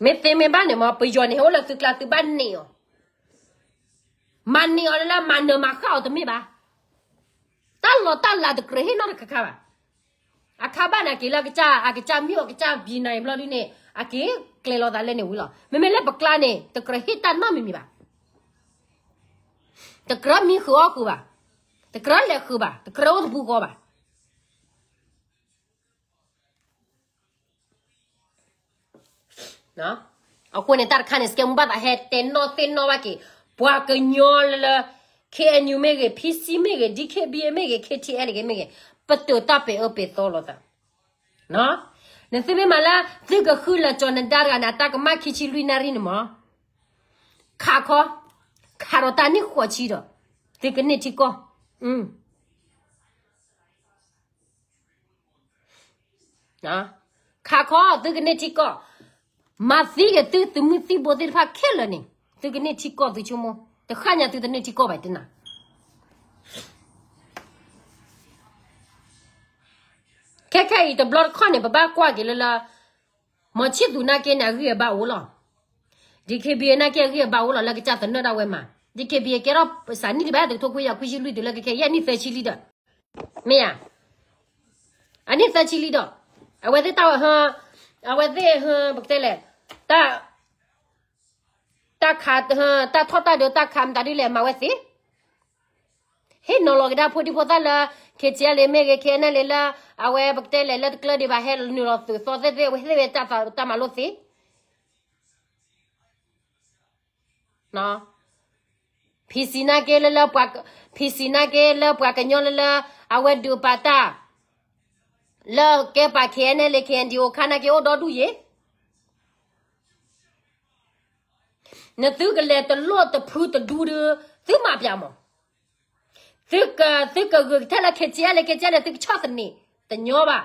mete me bane ma pe jone hola tu kla tu ban ne o man ni ola la man no ma ka o to me ba tan lo tan la de kre he no ka ka ba a ka ba na ki la ka cha a ka cha mi o ka cha bi na im lo ni ne a ki kle lo da le ne wi lo me me le ba kla ne te kre he tan no mi mi ba te kra mi khu o khu ba te kra le khu ba te kra o bu go ba ¿no? O con estar canes que un bata gente no te no va que bua que ñol que en yo me que pisi me que di que bien me que que ti el que me que pato tape o pe todo ta. ¿No? Ne se me mala de que hula chon dar gana ta que ma que chi lui narin mo. Kako karota ni ho chi do. De que ne ti ko. Mm. ¿No? Kako de que ne ti ko. 妈谁个都 yɛ tɛ tɛ 开了呢？都给你 dɛrfa 这汉伢都 nɛ tɛ gɛ nɛ tɛ kɔɔ bɛ tɛ chumɔ tɛ kha nya 了。你 dɛ nɛ tɛ kɔɔ bɛ tɛ na kɛ kɛ yɛ tɛ blɔr kɔɔ nɛ bɛ bɛ kɔɔ a gɛ lɛ lɔ mɔ tɛ dɛ na gɛ na gɛ ba wɔlɔ dɛ. တာတာခါတဟတာထောတာဒေတာခမ်တာဒီလေမဝဲစီဟေနော်လောကဒါဖိုဒီဖိုတာလာခေချဲလေမေခေနဲလေလာအဝဲဘက်တဲလေလက်ကလဒီဘာဟဲလနူရောသူသောသေးသေးဝဲသေးတာတာမလို့စီနော်ဖီစီနာကဲလလပွားဖီစီနာကဲလပွားကညောလလအဝဲဒူပါတာလောကဲပါခဲနဲလေခဲဒီိုခါနာကဲအိုဒေါ်ဒူယေ နသူကလေတလော့တဖူးတဒူရသူမပြမောသူကသူကကထလာခေချဲလေခေချဲလေသူချောစနေတညောပါ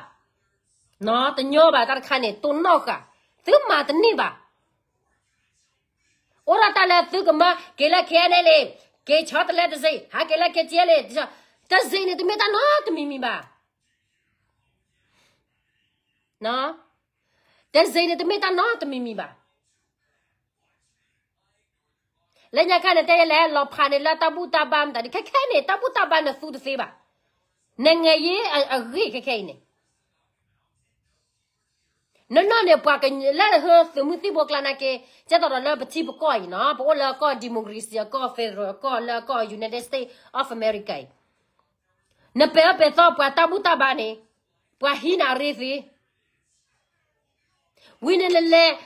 နော်တညောပါတခါနေတုံနောက်ကသူမတနေပါဩရတလာသူကမကေလာခဲနေလေကေချောတလေတစိဟာကေလာခေချဲလေတစိနေတမေတနော်တမီမီပါနော်တစိနေတမေတနော်တမီမီပါ 人家看了这些来老怕的了，大不大班的，你看看你大不大班的输的谁吧？那个也啊啊，会看看呢。那那你把跟那和什么西伯克那个，这到了那不提不过呢，不过了过 democracy，过 federal，过了过 United States of America。那不要 pensar para tabu tabane, para hina refi. Oui, ne le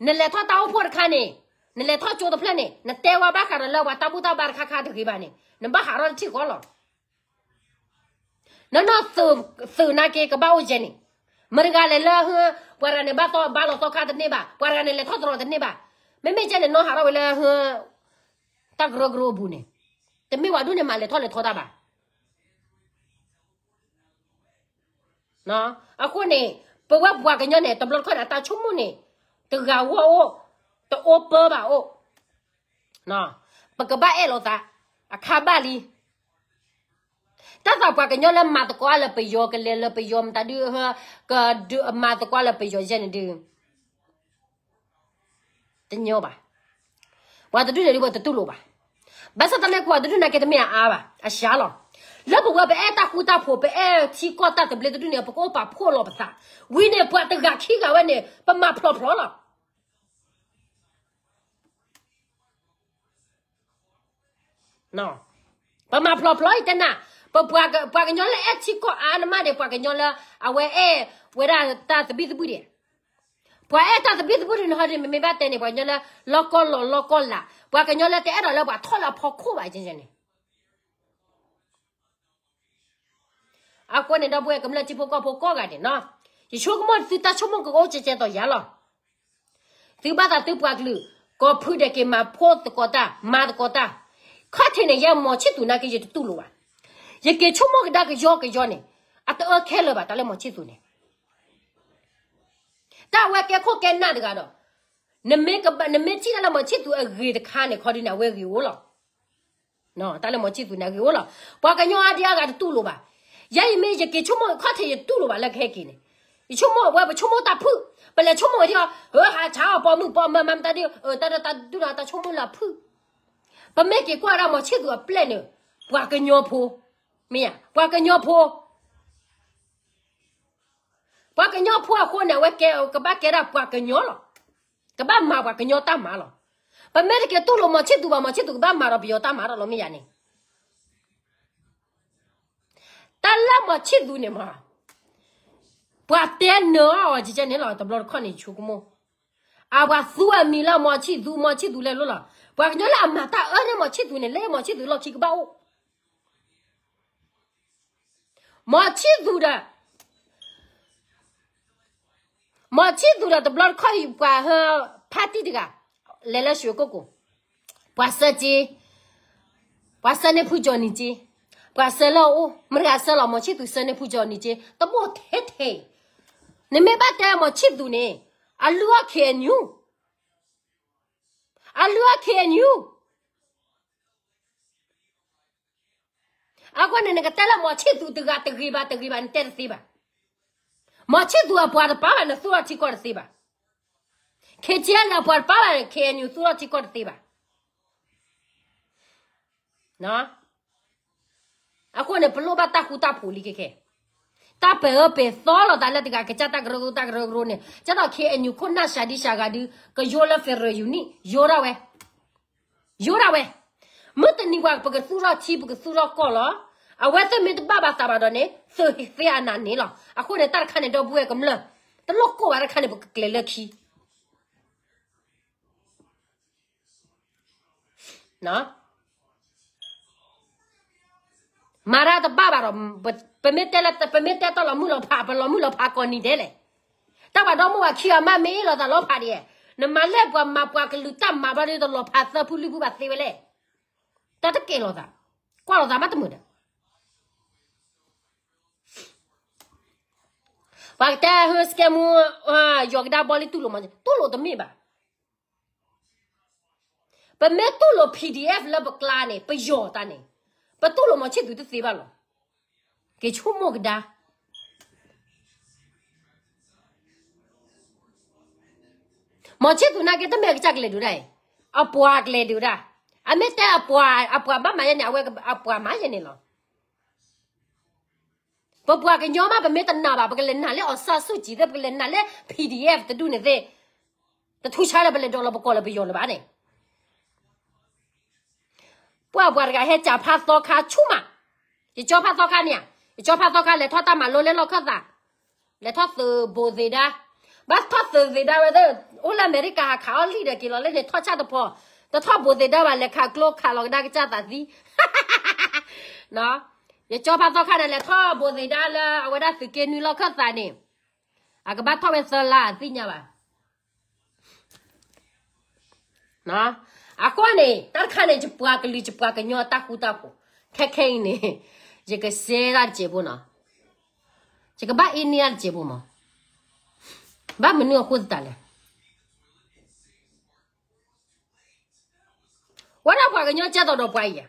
ne le toi t'as au pour caner na letra chodo plane na tewa ba kara la wa tabu ta bar kha kha de ki bane na ba haro chi ko lo na no su su na ke ka ba u jeni. Mrga le la hu para ne ba to ba lo to kha de ne ba para ne le tho tro de ne ba me me jene no haro le hu ta gro gro bu ne te me wa du ne ma le tho le tho da ba. Na akone pe wa bua ka nyone to blon ko na ta chumu ne. Te ga wo. တအိုးပေါ်ပါအိုနော်ပကပအဲ့လိုသာအခါပါလီတသပကညလမတကွာလပယောကလေလပယောမတဒူဟကဒူမတကွာလပယောဂျန်ဒူတညောပါဘာတဒူလေဘာတတူလိုပါဘာစတလေကွာတဒူနာကေတမီအာပါအရှာလောလဘဝပဲအတခုတဖို့ပဲချီကောတတဘလေတဒူနေပကောပါဖို့လောပသာဝိနေပွားတကခိကဝနေပမဖလောဖလောလော No. Pa ma ploploi tena. Pa puagnola e chico anma de puagnola awe e wera ta bit buri. Pua e ta bit buri no hadi me ba tene puagnola lokolo lokola. Puagnola te era lo ba thola phokhu ba jin jene. A ko ne da bue kamla chipo ko phokko ga de no. Ji chok mon ti ta chomon ko che che to ya lo. Ti ba ta ti puaglu ko phude ke ma phot ko ta ma ko ta. Kha the ne ya mo chi tu na ke ye tu lo wa ye ke chu mo ga da ke yo ke yo ne a to ke lo ba ta le mo chi tu ne ta we ke ko ke na de ga do ne me ka ba ne me chi na mo chi tu a ge de kha ne kho di na we ge wo lo no ta le mo chi tu na ge wo lo pa ka nyo a dia ga tu lo ba ရရင်မေးရကေချုံမခတ်ထေတူလို့ပါလက်ခဲကင်းနေချုံမဝဲချုံမတာဖုပလေချုံမဒီဟဟဟာချာပေါ်မှုပေါ်မမမ်တဒီတတတဒူနာတချုံမလာဖုပမေ ကေကွာရမချစ်သူပလက်နေဘွာကညောဖိုးမင်းဘွာကညောဖိုးဘွာကညောဖိုးခေါ်နေဝဲကဲကဘာကဲရဘွာကညောလောကဘာမှာဘွာကညောတမှာလောပမေကေတူလို့မချစ်သူပါမချစ်သူကဘာမှာတော့ပြောတမှာတော့မင်းရနေတလမချစ်သူနေမှာဘွာတဲနော်ကြည်ကြနေလားတဘလခနေချုကမအဘသူအ မီလာမချစ်သူမချစ်သူလဲလို့လားဘွာညလာမတာအဲ့မချစ်သူနေလဲမချစ်သူလောက်ချစ်ကပါဦးမချစ်သူတာမချစ်သူတာတဘလခိုင်ဘွာဟဖာတီတကလဲလဲရွှေကိုကိုဘွာစကြီးဘွာစနေဖူဂျော်နီကြီးကွာဆလောအိုမရဆလောမချစ်သူစနေဖူကြော်နေချင်းတမို့ထဲထဲနေမေဘတ်တဲမချစ်သူနေအလူအခေညူ အလူအခေညူအကွနဲ့ငကတလမချစ်သူတကတဂိဘာတဂိဘာတဲ့စီပါမချစ်သူအပွားပါပါနဲ့သူအချစ် ကောစီပါခေချန်အပွားပါပါနဲ့ခေညူသူအချစ်ကောစီပါနော်အခုနေဘလို့ဘာတာခုတာဖူလီကေကေတာပေပေသောလတာလက်တကကချတာဂရဂတာဂရဂရနေချတာခေအညုခုနာရှာဒီရှာဂဒီကယောလဖရယူနီယောရဝဲယောရဝဲမတနီဝါပကဆူရာချီပကဆူရာကောလာအဝဲတမစ်ဘာဘာတာဘာ ဒနေဆိုဟိဖယာနာနေလားအခုနေတာခနဲ့တော့ဘူးကမလားတလောကောရခနဲ့ပကကလေလက်ခီနော်မာရာတပပါတော့ပမစ်တက်လက်ပမစ်တက်တော့လမှုလဖာဘလမှုလဖာကောနီတယ်လေတပါတော့မဝခီယမမေးလောတလောဖာဒီနမလက်ပွားမပွားကလူတမဘာရီတော့လဖာသဖူလူဘူးပါသေးဝလေတတကေလောတာကွာလောတာမတမှုတယ်ဘာတဲဟစကမူအာယောဂဒါဘောလီတူလိုမတူလိုတမေပါပမေတူလို PDF လဘကလာနေပယောတာနေပတူလိုမချစ်သူတသေး 给出莫个哒。မောချေသူနာကေတမဲကြက်လေဒူရိုင်အပွားကလေဒူရာအမေတဲအပွားအပွားဘာမယနေအဝဲအပွားမယနေလောပပွားကညောမပမေတနာပါပကလေနာလေအဆာစုကြည့်တဲ့ပကလေနာလေ PDF တဒူနေတဲ့တထူရှားတဲ့ပလေဒေါ်လာပကောလပယောလပါနေပွားပွားကဟဲချာဖတ်တော့ခါချူမဒီချောဖတ်တော့ခါနေ ထောက်တမလို့လေလောက်ခတ်တာလေထောက်သူဘိုဇေဒါဘတ်ထောက်သူဇေဒါဝဲတဲ့အိုလအမေရိကခါလီတဲ့ကီလောလေထောက်ချတဲ့ပေါ်တထောက်ဘိုဇေဒါပါလေခါကလောခါလောက်ဒါကကြတာဒီနော်ရကြောဖတ်တော့ခါလေထောက်ဘိုဇေဒါလာအဝဒါစကေနူလောက်ခတ်တာနေအကဘတ်ထောက်ဝဲဆလာသိညာပါနော်အခုကနေတက်ခနဲ့ချ 这个谁来接不呢？这个把一年接不嘛？把门那胡子打了。我那块个鸟接到都不一，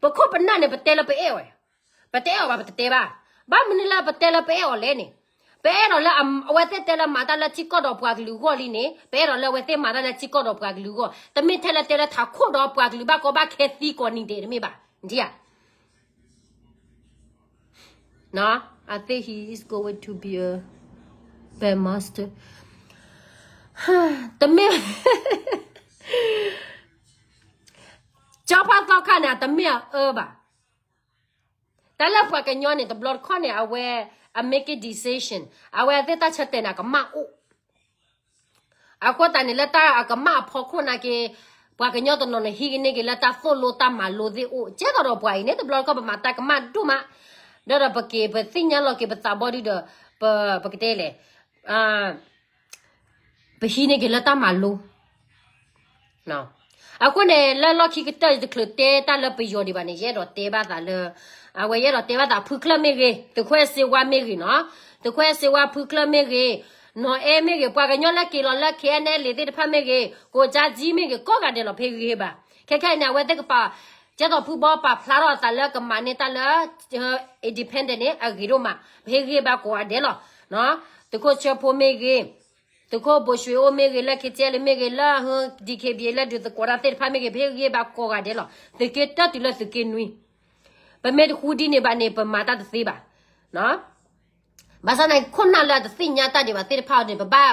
不可不那呢不带了不爱喂，不带我吧不带吧，把门那不带了不爱我来呢。pero la wete tela mata la chico do pwa glugo li ne pero la wete mata la chico do pwa glugo tame tela tela tha kho do pwa gluba ko ba kheti ko ni der me ba dia Nah, I think he is going to be a bad master. တမင်ကြောက်ဖတ်တော့ခနဲ့တမင်အဘတလပ်ပကညောနေတဘလော့ခွန်နေအဝဲ I make a decision အဝဲတဲ့တချက်တဲ့နာကမအိုအခုတန်လက်တာအကမဖော်ခုနာကေဘွာကညောတနော်နေဟီနေကေလက်တာဖိုလိုတမလိုဒီအိုကျဲတော့ဘွာနေတဘလော့ကပမာတကမဒူမာ ဒါရပကေပသိညာလောကေပတာဘော်ဒီဒပပကတဲ့လေအာပဟိနေကေလက်တာမလိုနော်အခုနေလာလော်ခိကတဲ့ဒီကလတဲ့တာလပယောဒီပါနေရဲတော့တဲပါတာလေအဝဲရဲတော့တဲပါတာဖုကလမေကေတခွဲစေဝါမေကေနော်တခွဲစေဝါဖုကလမေကေနော်အဲမေကေပွာကညောလက်ကေလောလက်ခဲနဲ့လေတဲ့ဖမေကေကိုကြကြီးမေကေကောကတဲ့လောဖေကေပါခဲခဲနေဝဲတဲ့ကပါ ကျတော့ဖူဘောပါဖလာတော့တလကမနေတာလ independent နဲ့အဂီရိုမှာဖေကေပါကိုအတယ်လောနော်တခွချဖို့မေကေတကောဘရွှေအိုမေကလက်ခကျဲလေမေကလာဟဒီကေဘီလက်ဒူတကောရာတဲ့ဖာမေကဖေကေဘာကောကတယ်လို့တကေတတ်လစကေနွီပမေတခူဒီနေပါနေပမာတာသေပါနော်ဘာစနိုင်ခုနလာတသိညာတတ်တယ်ပါတဲ့ဖောက်တယ်ဘာ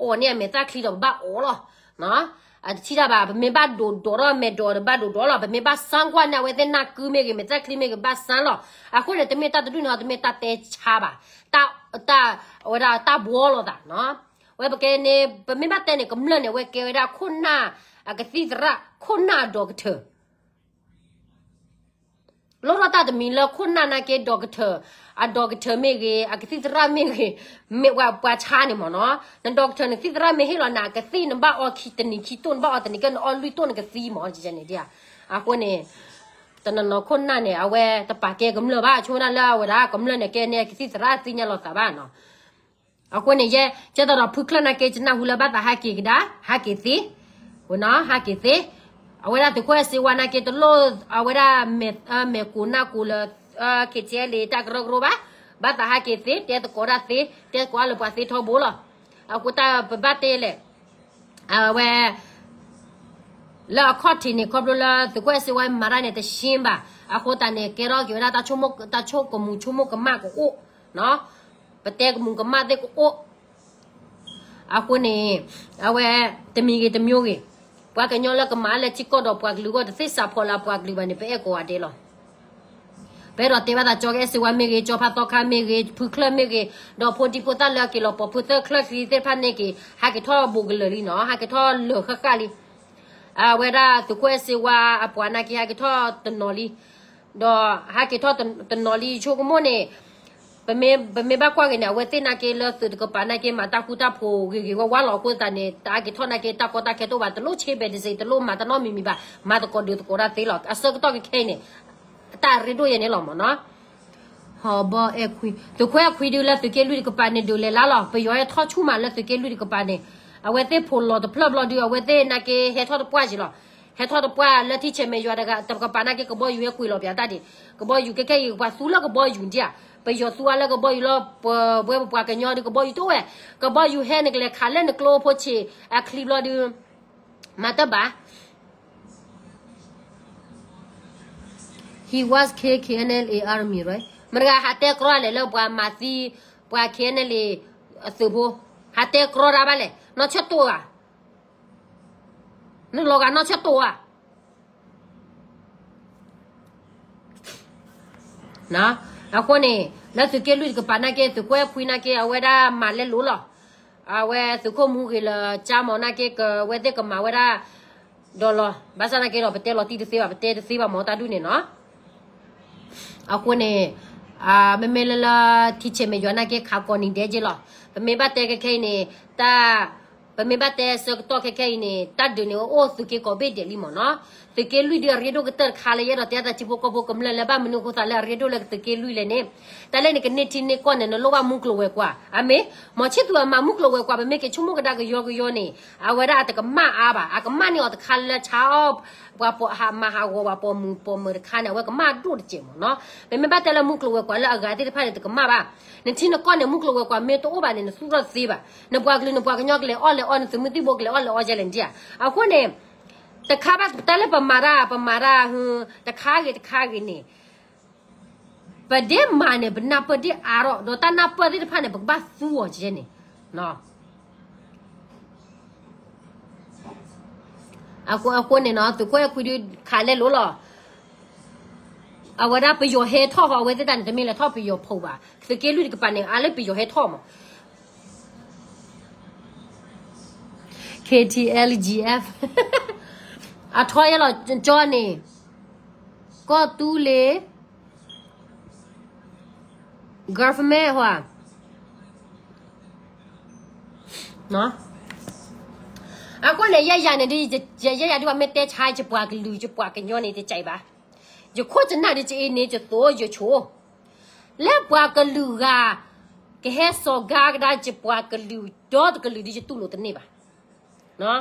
အိုနေမေတာခလီတော့ဘာအိုလို့နော် tira ba me ba do dora me dora ba do dora ba me ba sangwa na wede na ku me ge me tra kli me ge ba san lo a ko le te me ta du na me ta te cha ba ta ta ora ta bo lo da no? We ba ke ne ba me ba te ne kum le ne we ke ra ko na a ke ti ra ko na dog te lo ra ta de mi le ko na na ke dog te အချီတာပါဘမေဘဒိုဒိုရမေဒိုရဘဒိုဒေါ်လာဘမေဘဆန်ကွာနာဝဲတဲ့နာကူမေကမေတက်ခလီမေကဘဆန်လို့အခုလည်းတမေတာတူနော်တမေတာတဲချာပါတာတာဝဒါတာဘောလို့တာနော်ဝဲပကဲနေပမေမတဲ့နေကမလနေဝဲကေရာခုနာအကတိဒရာခုနာဒေါက်တာလောရတာတမီလခုနာနာကေဒေါက်တာအဒေါက်တာမေကေအကတိဒရာမေကေမေဝပွားချာနေမနော်နဒေါက်တာနေတိဒရာမေဟီလနာကတိနဘာအော်ခီတနီခီတွန်ဘာအော်တနီကန်အော်လူတွန်ကတိမောဂျနေဒီအခုနေတနနခုနာနေအဝဲတပါကေကမလဘာချိုနာလာဝဒါကမလနေကေနေကတိဒရာတိညာလောတာဘာနော်အခုနေရဲ့ကျတော့ဖုကလနာကေချနာဟူလာဘတာဟာကေကဒါဟာကေသီဟိုနာဟာကေသီအဝရတခွဲစီဝနာကေတလို့အဝရမေမေကူနာကူလအကေချဲလေတကရ ဂရဘာဘတာဟာကေသီတဲတကောရာသီတဲကွာလပွားသီထောဘောလအခုတာဘတ်တဲလေအဝဲလာခေါတီနေခေါပလာတခွဲစီဝမာရနေတရှင်းပါအခုတန်နေကေရောကေရာတာချုံမတာချုံကမူချုံမကမကိုနော်ပတဲကမုံကမတဲ့ကိုအခုနေအဝဲတမီကေတမျိုးကေပွားကညောလကမာလက်ချီကောတော့ပွားကလူကောသစ္စာဖော်လာပွားကလူဘနေပဲကိုအတဲလော ဘယ်တော့တေဝတာကြောကဲစဝမေကေကြောဖတ်တော့ခမေကေဖုခလမေကေတော့ဖိုတီဖိုတာလက်ကေလောပဖုတခလခီတဲ့ဖာနေကေဟာကေထောဘူဂလလီနော်ဟာကေထောလောခကလီအဝဲဒါသူကွဲစဝအပွားနာကေဟာကေထောတနော်လီတော့ဟာကေထောတနော်လီချိုကမိုနေပမေပမေဘကွာကနေဝဲတင်နာကေလသုကပနာကေမတာကူတာဖိုဂေဂေဝါလောကိုတနေတာကေထောနာကေတာကောတာကေတော့ဘာတလို့ချေပဲဒီစိတလို့မတနော်မီမီပါမတကောဒီတကောရာတေလောအစကတော့ခဲနေ တာရီတို့ရဲ့နေလောမနော်ဟောဘအခွီတခွဲခွီဒီလက်တကယ်လူဒီကပန်နေဒိုလေလာလောပယောရထချူမလက်တကယ်လူဒီကပန်နေအဝဲတဲ့ဖိုလောတဖလဘလဒီအဝဲတဲ့နာကေဟဲထောတပွားစီလောဟဲထောတပွားလက်တိချေမေယောဒကတကပနာကေကဘောယူရခွီလောပြတာဒီကဘောယူကေကေဘာဆူလကဘောယူဒီယာပယောဆူအလကဘောယူလောဘွဲပွားကညောဒီကဘောယူတော့ဝဲကဘောယူဟဲနကလေခါလန်ကလောဖိုချီအခလီဘလဒီမတဘာ he was KKNLAR mi roi merga hate kro le lo bwa mati bwa KNL subo hate kro ra bale no chato a no loga no chato a na akone la tu ke lu ke pana ke tu kwe pui na ke aweda male lu lo awe tu ko mu ke la cha mo na ke ke we de ke ma weda dolo basa na ke lo pete lo ti de se ba pete de se ba mo ta du ne no အဝဲဒါမလဲလို့လောအဝဲသူကမှုကေလာချာမနာကေကဝဲတဲ့ကမဝဲဒါဒေါ်လာဘာစနာကေတော့ပတဲလော်တီတသေးပါပတဲတသေးပါမောတာဒုနေနော်အခုနေအာမမေလလာတီချေမေယောနာကေခါကောနီတဲဂျီလောပမေဘတဲကခဲနေတာပမေဘတဲ့စတော့ခဲခဲနေတတ်ဒနေအိုသူကေကိုဘေတယ်လီမနော်တကေလူဒီရီဒိုကတခါလေရတော့တဲ့ချဘကဘကမလလဘမနုခသလာရီဒိုလက်တကေလူလေနေတလည်းနေကနေတီနေကောနေလောဘမုကလောဝဲကွာအမေမချစ်သူအမမုကလောဝဲကွာဘမေကေချုံမကဒါကယောကယောနေအဝရအတကမအားပါအကမနေတော့တခါလက်ချောက်ဘွာပေါ်ဟာမဟာဝဘပေါ်မူပေါ်မခါနေဝဲကမတို့တကြမနော်ဘမေဘတဲ့လမုကလောဝဲကွာလာအဂါတိဖာနေတကမပါနေတီနကောနေမုကလောဝဲကွာမေတော့ဘာနေစူရစေးပါနဘွာကလေးနဘွာကညောကလေးအော်လေအော်နေသမတိဘုကလေးအော်လေအော်ဂျလန်ဒီအခု နေတခါပါတလည်းပမာရာပမာရာဟွန်းတခါကြီးတခါကြီးနေပဒေမာနေဘနာပဒေအာရောတော့တနာပဒေတဖာနေဘဘဆူဝဂျနေနော်အခုအခုနေနော်သူကိုရခွေခါလဲလို့လားအဝရပယောဟဲထောဟဝဲတဲ့တန်တမီလာထောပယောဖို့ပါစကေလူဒီကပန်နေအားလည်းပယောဟဲထောမ KTLGF အထွားရတော့ကြောနေကောတူးလေ government ဟွာနော်အခုလည်းရရနေဒီရရရဒီကမတဲချိုင်းချပွားကလူချပွားကညောနေတဲ့ကြိုက်ပါယခုချနာဒီချေနေချတော့ယချိုလက်ပွားကလူကကဟဲစောဂါကဒါချပွားကလူတော့ကလူဒီချတူလို့တနေပါနော်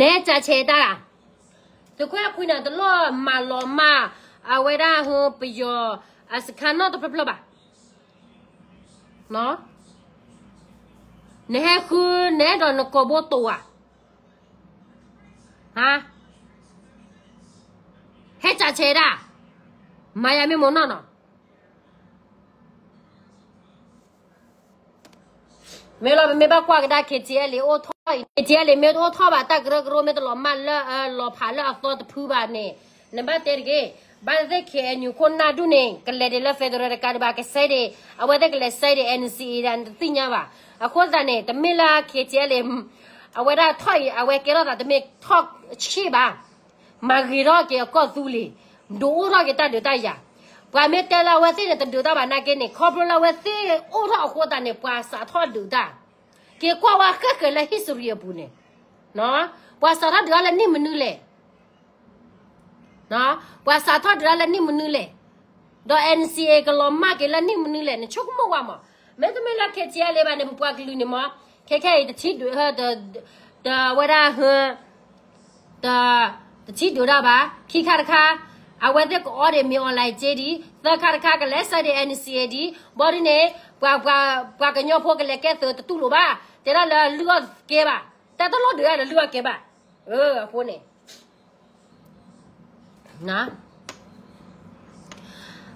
နဲကြချေတာတခွဲခွင်းတလောမာလောမာအဝဲရာဟိုပယောအစခနတော့ပပလပါနော်နဲခုနဲတော့နကောဘောတောဟာဟဲ့ကြချေတာမာယာမေမနော်နော် မေလောမေဘကွာကဒါခေတီလေအိုထောခေတီလေမေတိုထောပါတကရကရမေတလောမလာလောဖာလာသောတဖူပါနေနံပါတ်1ကေဘာဒက်ခေညခုနာဒုနေကလေဒလဖက်ဒရယ်ကာဘာကဆဲဒီအဝဒကလေဆဲဒီ NCA ဒန်တိညာပါအခုဒနေတမီလာခေတီလေအဝဒထွိုင်အဝကေရတာတမေထောက်ချိပါမာဂီရောကေကောသူလီဒိုရောကေတတ်တရပွာမေတလာဝသိတဲ့တူတာဘာနာကေနေခေါပလာဝသိအိုထောက်ခိုတာနေပွာစာထော့တူတာ ကေကွာဝခက်ကလေ history ဘူးနေနော်ပွာစာထော့တူလာနိမနူလေနော်ပွာစာထော့တူလာနိမနူလေတော့ NCA ကလောမကေလာနိမနူလေနချုပ်မဝါမမဲတမဲလာခေချီလေဘာနေပွာကလူနေမခေခေတချီဒဟဒဒဝရဟဒတချီဒူရာပါခိခါခါအဝဲတဲ့ကောရမြေအွန်လိုင်းကျေဒီ karaka ka lesa de NCAD borine kwa kwa kwa kanyo po le ke to tu lo ba te la la lu ke ba. Ta to lo de la lu ke ba. Eh po ne. Na?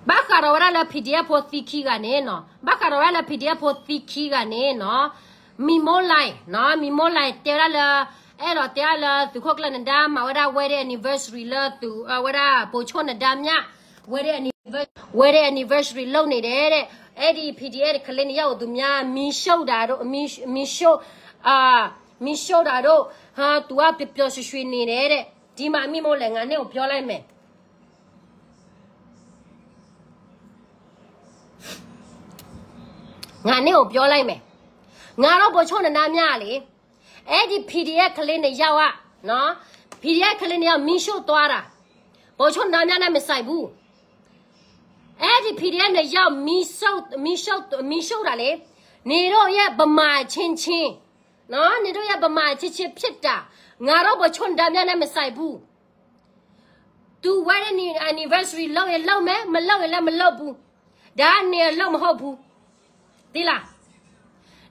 Ba ka ro la pdf po ti ki ga ne no. Ba ka ro la pdf po ti ki ga ne no. Mi mo lai no mi mo lai te la la အဲ့တော့တရားလာသူခုတ်လန်ဒါမဝရဝဲတဲ့ anniversary လာသူဝရပိုချွန်ဒါမြဝဲတဲ့ ဝဲတဲ့ anniversary လုပ်နေတယ်တဲ့အဲ့ဒီ PDF ကလေးနှစ်ယောက်သူများမီရှုပ်တာတို့မီမီရှုပ်အာမီရှုပ်တာတို့ဟာ तू ကပျော်ပျော်ရွှင်ရွှင်နေတယ်တဲ့ဒီမှာမိမို့လဲငါနဲ့ကိုပြောလိုက်မယ်ငါနဲ့ကိုပြောလိုက်မယ်ငါတော့ပိုချွန်နာမြလေအဲ့ဒီ PDF ကလေးနဲ့ရောက်อ่ะနော် PDF ကလေးနဲ့ရောက်မင်းရှို့သွားတာဘောချုံနာများနဲ့မဆိုင်ဘူး အဲ့ဒီ PDF နဲ့ရောက်မင်းရှို့မင်းရှို့မင်းရှို့တာလေနေတော့ရဲ့ဗမာချင်းချင်းနော်နေတော့ရဲ့ဗမာချင်းချင်းဖြစ်တာငါတော့ဘောချုံနာများနဲ့မဆိုင်ဘူး तू wedding anniversary လောက်ရင်လောက်မယ်မလောက်ရင်လည်းမလောက်ဘူးဒါနေလောက်မဟုတ်ဘူးသိလား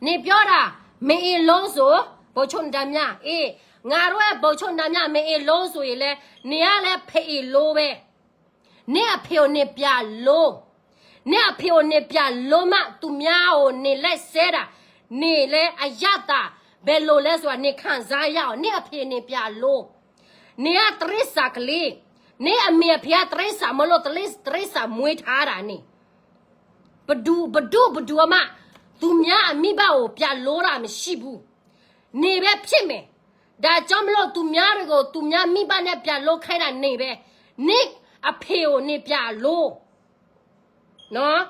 နေပြောတာမင်းအလုံးဆိုဘောချုံတမ်းမြအေးငါတို့ရဲ့ဘောချုံတမ်းမြမင်းအေးလုံးဆိုရင်လဲနေရလဲဖေးလို့ပဲ နေအဖေကိုနေပြလို့နေအဖေကိုနေပြလို့မသူများကိုနေလက်ဆဲတာနေလဲအယတာဘယ်လိုလဲဆိုတာနေခံစားရအောင်နေအဖေနေပြလို့နေကတရစ္ဆာကလေးနေအမေဖေကတရစ္ဆာမလို့တရစ္တရစ္ဆာမွေးထားတာနေဘဒူဘဒူဘဒူအမသူများအမိဘကိုပြလို့တာမရှိဘူးနေပဲဖြစ်မယ်ဒါကြောင့်မလို့သူများတွေကိုသူများမိဘနဲ့ပြန်လို့ခိုင်းတာနေပဲနေ အဖေကိုနင်ပြလို့နော်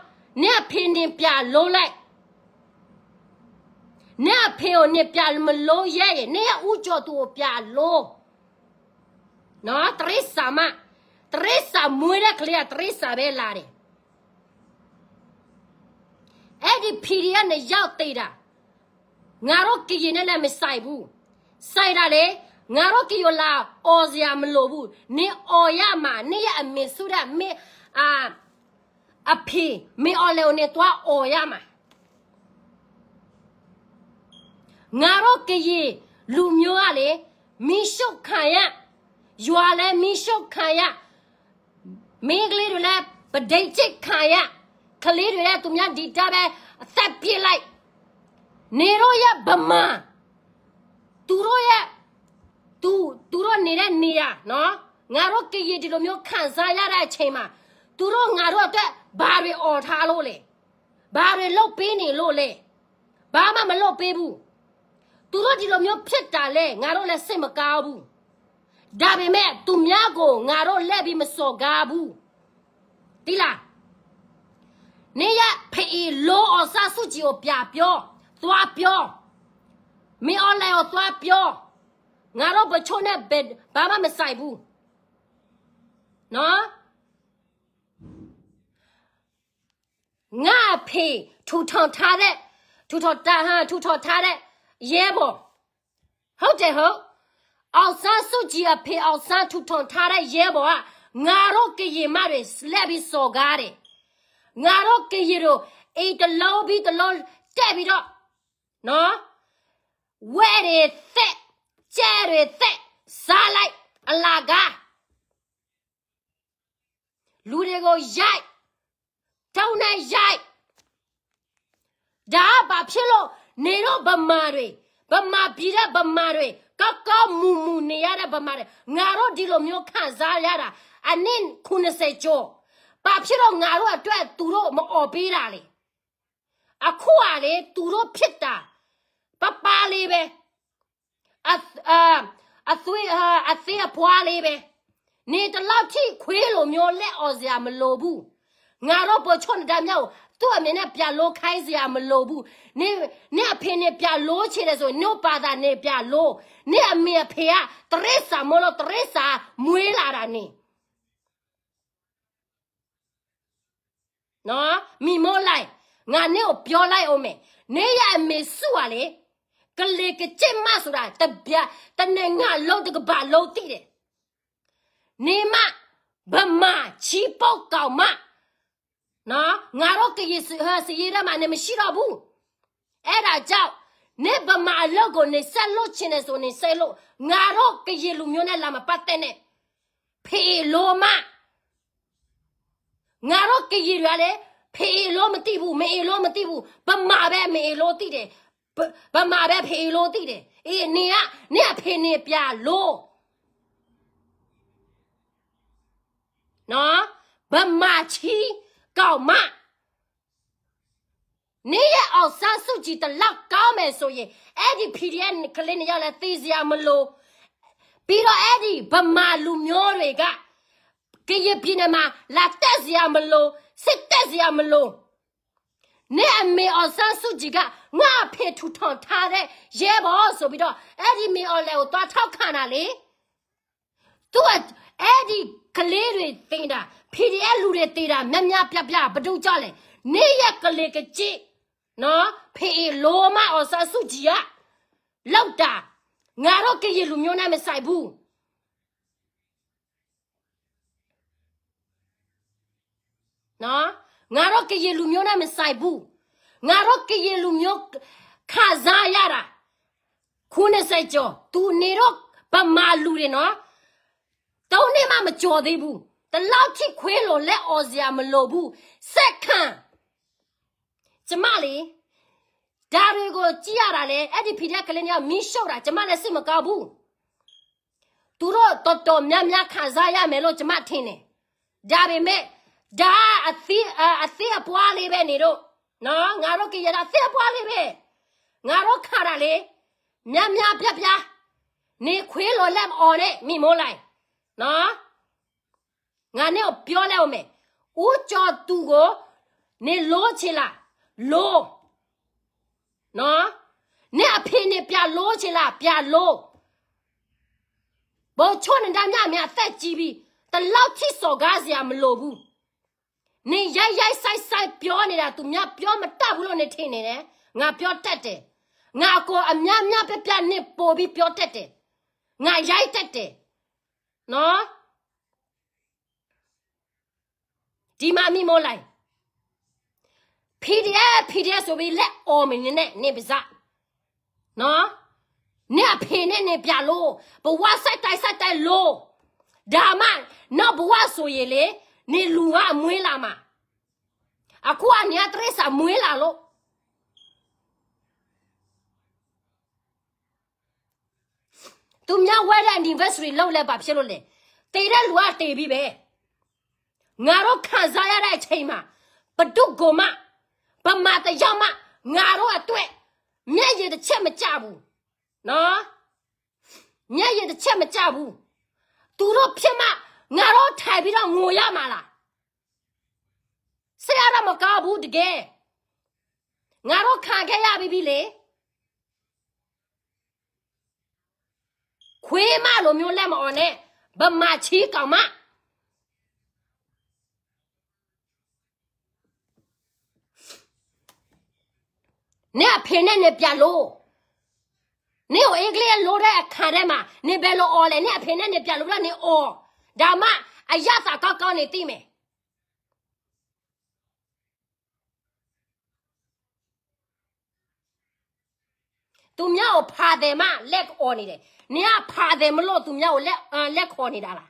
နင်အဖေနင်ပြလို့လိုက်နင်အဖေကိုနင်ပြမလို့ရဲ့နင်ဥကြော်သူကိုပြလို့နော်တရိစ္ဆာမတရိစ္ဆာမွေးတဲ့ကလေးကတရိစ္ဆာပဲလာတယ်အဲ့ဒီဖီရီကနေရောက်သေးတာငါတို့ကရင်နဲ့လည်းမဆိုင်ဘူးဆိုင်တာလေ ငါတို့ကြည်ရလာအော်စရာမလိုဘူးနင်အော်ရမှာနင်ရဲ့အမေစုတဲ့မင်းအာအဖေမင်းအော်လေကိုနင်သွားအော်ရမှာငါတို့ကြည်လူမျိုးကလေမင်းရှုတ်ခံရရွာလဲမင်းရှုတ်ခံရမင်းကလေးတွေလည်းပဒိတ်ချစ်ခံရကလေးတွေလည်းသူများဒီတာပဲအသက်ပြစ်လိုက်နေတော့ရဗမာသူတို့ရဲ့ သူသူတို့နေတဲ့နေရနော်ငါတို့ကြည်ဒီလိုမျိုးခံစားရတဲ့အချိန်မှာသူတို့ငါတို့အတွက်ဘာတွေអော်ထားလို့လဲဘာတွေလုပ်ပေးနေလို့လဲဘာမှမလုပ်ပေးဘူးသူတို့ဒီလိုမျိုးဖြစ်တာလဲငါတို့လည်းစိတ်မကောင်းဘူးဒါပေမဲ့သူများကိုငါတို့လက်ပြီးမစော်ကားဘူးတိလားနေရဖေးလောအဆဆုကြီးကိုပြပြောသွားပြောမင်းအွန်လိုင်းကိုသွားပြော ငါတို့ပချိုးနဲ့ဘယ်ဘာမှမဆိုင်ဘူးနော်ငါဖေးထူထောင်ထားတဲ့ထူထောင်တာဟာထူထောင်ထားတဲ့ရဲဘော်ဟုတ်တယ်ဟုတ်အောင်ဆန်းစုကြည်အဖေအောင်ဆန်းထူထောင်ထားတဲ့ရဲဘော်ကငါတို့ကရင်မတွေလက်ပြီးစော်ကားတယ်ငါတို့ကရင်တို့အိတ်တလုံးပြီးတလုံးတက်ပြီးတော့နော်ဝဲတွေသက် ကျဲတွေသက်စားလိုက်အလာကားလူတွေကိုရိုက်တောင်းနဲ့ရိုက်ဒါကဘာဖြစ်လို့နေတော့ဗမာတွေဗမာပြည်တဲ့ဗမာတွေကောက်ကောက်မူမူနေရတဲ့ဗမာတွေငါတို့ဒီလိုမျိုးခံစားရတာအနည်း90ကျော်ဘာဖြစ်လို့ငါတို့အတွက်သူတို့မអော်ပေးတာလေအခုကလေသူတို့ဖြစ်တာပပလေးပဲ အအာအသွေးအသေးအဖွားလေးပဲနေတလောက်ထိခွေးလိုမျိုးလက်អော်စရာမလိုဘူးငါတို့ပေါ်ချွန်တမ်းမြောက်သူ့အမေနဲ့ပြလို့ခိုင်းစရာမလိုဘူးနေနေအဖေနဲ့ပြလို့ချေတယ်ဆိုညို့ပါတာနေပြလို့နေအမေအဖေကတရစ်စာမလို့တရစ်စာမွေးလာတာနေနော်မိမိုးလိုက်ငါနဲ့ကိုပြောလိုက်အောင်မယ်နေရအမေစုကလေ ကလေကကျမဆိုတာတပြတနေငါလုံးတကဘာလုံးတိတယ်နေမဗမာချီပေါက်ကောင်မနော်ငါတို့ကရစဟာစီရမနဲ့မရှိတော့ဘူးအဲ့ဒါကြောင့်နေဗမာလောက်ကိုနေဆက်လို့ချင်တယ်ဆိုနေဆက်လို့ငါတို့ကရလူမျိုးနဲ့လာမပတ်တဲ့နဲ့ဖေလိုမငါတို့ကရရလေဖေလို့မသိဘူးမေလို့မသိဘူးဗမာပဲမေလို့သိတယ် ဗမာပဲဖေလို့သိတယ်အေးနေကနေကဖေနေပြလို့နော်ဗမာချီကောက်မနေရအောင်ဆန်းစုကြည်တလောက်ကောင်းမယ်ဆိုရင်အဲ့ဒီ PDF ကလေးနေရောက်လဲသိစရာမလိုပြီးတော့အဲ့ဒီဗမာလူမျိုးတွေကကရပြင်းမှာလာတက်စရာမလိုစစ်တက်စရာမလိုနေအမေအောင်ဆန်းစုကြည်က ငါဖေထူထောင်ထားတဲ့ရဲဘော်ဆိုပြီးတော့အဲ့ဒီမေအော်လဲကိုသွားထောက်ခံတာလေသူကအဲ့ဒီကလေးတွေတင်တာ PDF လူတွေတင်တာမြတ်မြတ်ပြပြဘဒုကြလဲနေရကလေးကကြည့်နော်ဖေလိုမအောင်ဆန်းစုကြည်ကလောက်တာငါတော့ကရလူမျိုးနဲ့မဆိုင်ဘူးနော်ငါတော့ကရလူမျိုးနဲ့မဆိုင်ဘူး ငါတော့ကရလူမျိုးခစားရတာခုနှစ်စိတ်ကျော်သူနေတော့ဗမာလူတွေနော်တုံးနေမှမကြော်သေးဘူးတလောက်ထိခွေးလိုလက်အော်စရာမလိုဘူးစက်ခံကျမလေးဒါတွေကိုကြည့်ရတာလေအဲ့ဒီဖီတဲ့ကလေးကမင်းရှုပ်တာကျမလည်းစိတ်မကောင်းဘူးသူတို့တော်တော်များများခံစားရမယ်လို့ကျမထင်တယ်ဒါပေမဲ့ဒါအသီးအသီးအပွားလေးပဲနေတော့ နော်ငါတို့ကြရတာအသီးအပွားလေးပဲငါတို့ခါတာလေမြမြပြပြနေခွေးလိုလက်အော်နဲ့မိမိုးလိုက်နော်ငါနဲ့ပြောလဲအောင်မယ်ဦးကျော်သူကိုနေလို့ချင်လားလို့နော်နေအဖေနေပြလို့ချင်လားပြလို့ဘောချွန်းနေတာမြမြအသက်ကြီးပြီတလောက်ထိစော်ကားစရာမလိုဘူး နေရိုက်ရိုက်ဆိုင်ဆိုင်ပြောနေတာသူမြပြောမတတ်ဘူးလို့နေထင်နေတယ်ငါပြောတတ်တယ်ငါကိုအမြမြပြပြနဲ့ပို့ပြီးပြောတတ်တယ်ငါရိုက်တတ်တယ်နော်ဒီမှာမိမိုးလိုက် PDF PDF ဆိုပြီးလက်အော်မင်းနဲ့နေပါစနော်နေအဖေနဲ့နေပြလို့ဘဝဆိုင်တိုက်ဆိုင်တိုက်လို့ဒါမှနောက်ဘဝဆိုရင်လေ နေလူကအမွေးလာမှာအခုကညာတရစ်စာမွေးလာလို့သူများဝဲတဲ့ anniversary လောက်လဲပါဖြစ်လို့လေတေတဲ့လူကတေပြီးပဲငါတို့ခံစားရတဲ့အချိန်မှာဘဒုကိုမဗမာတယောက်မှငါတို့အတွက်မျက်ရည်တစ်ချက်မကြဘူးနော်မျက်ရည်တစ်ချက်မကြဘူးသူတို့ဖြစ်မှ ငါတို့ထိုင်ပြီးတော့ငိုရမှာလားဆရာတော့မကောက်ဘူးတကယ်ငါတို့ခံခဲ့ရပြီပြီလေခွေးမလိုမျိုးလက်မအော်နဲ့ဗမာချီကောင်မနေအဖေနဲ့နေပြလို့နေကိုအင်္ဂလိပ်လိုတဲ့အခါထဲမှာနေဘယ်လိုអော်လဲနေအဖေနဲ့နေပြလို့လားနေអော် ဒါမှအရသာကောက်ကောက်နေသိမယ်သူမြောက်ကိုဖာတယ်မလက်អော်နေတယ်နေကဖာတယ်မလို့သူမြောက်ကိုလက်လက်ခေါ်နေတာလား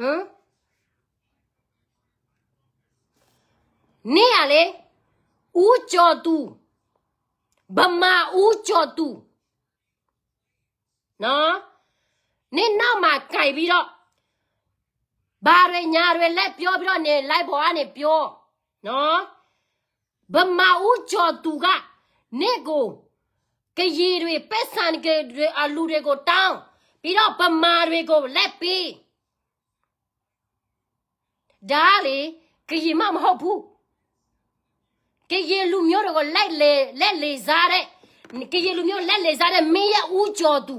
ဟမ်နေရလေဦးကျော်သူ ဗမာဦးကျော်သူနော်နေနောက်မှာကြိုက်ပြီးတော့ဘာရညာတွေလက်ပြောပြီးတော့နေလိုက်ပေါ်ကနေပြောနော်ဗမာဦးကျော်သူကနေကိုကရီတွေပက်ဆန်ကတွေအလူတွေကိုတောင်းပြီးတော့ဗမာတွေကိုလက်ပြီးဒါလေကရင်မမဟုတ်ဘူး ကရင်လူမျိုးတွေကိုလိုက်လေလက်လေစားတဲ့ကရင်လူမျိုးလက်လေစားတဲ့မင်းရဲ့ဦးကျော်သူ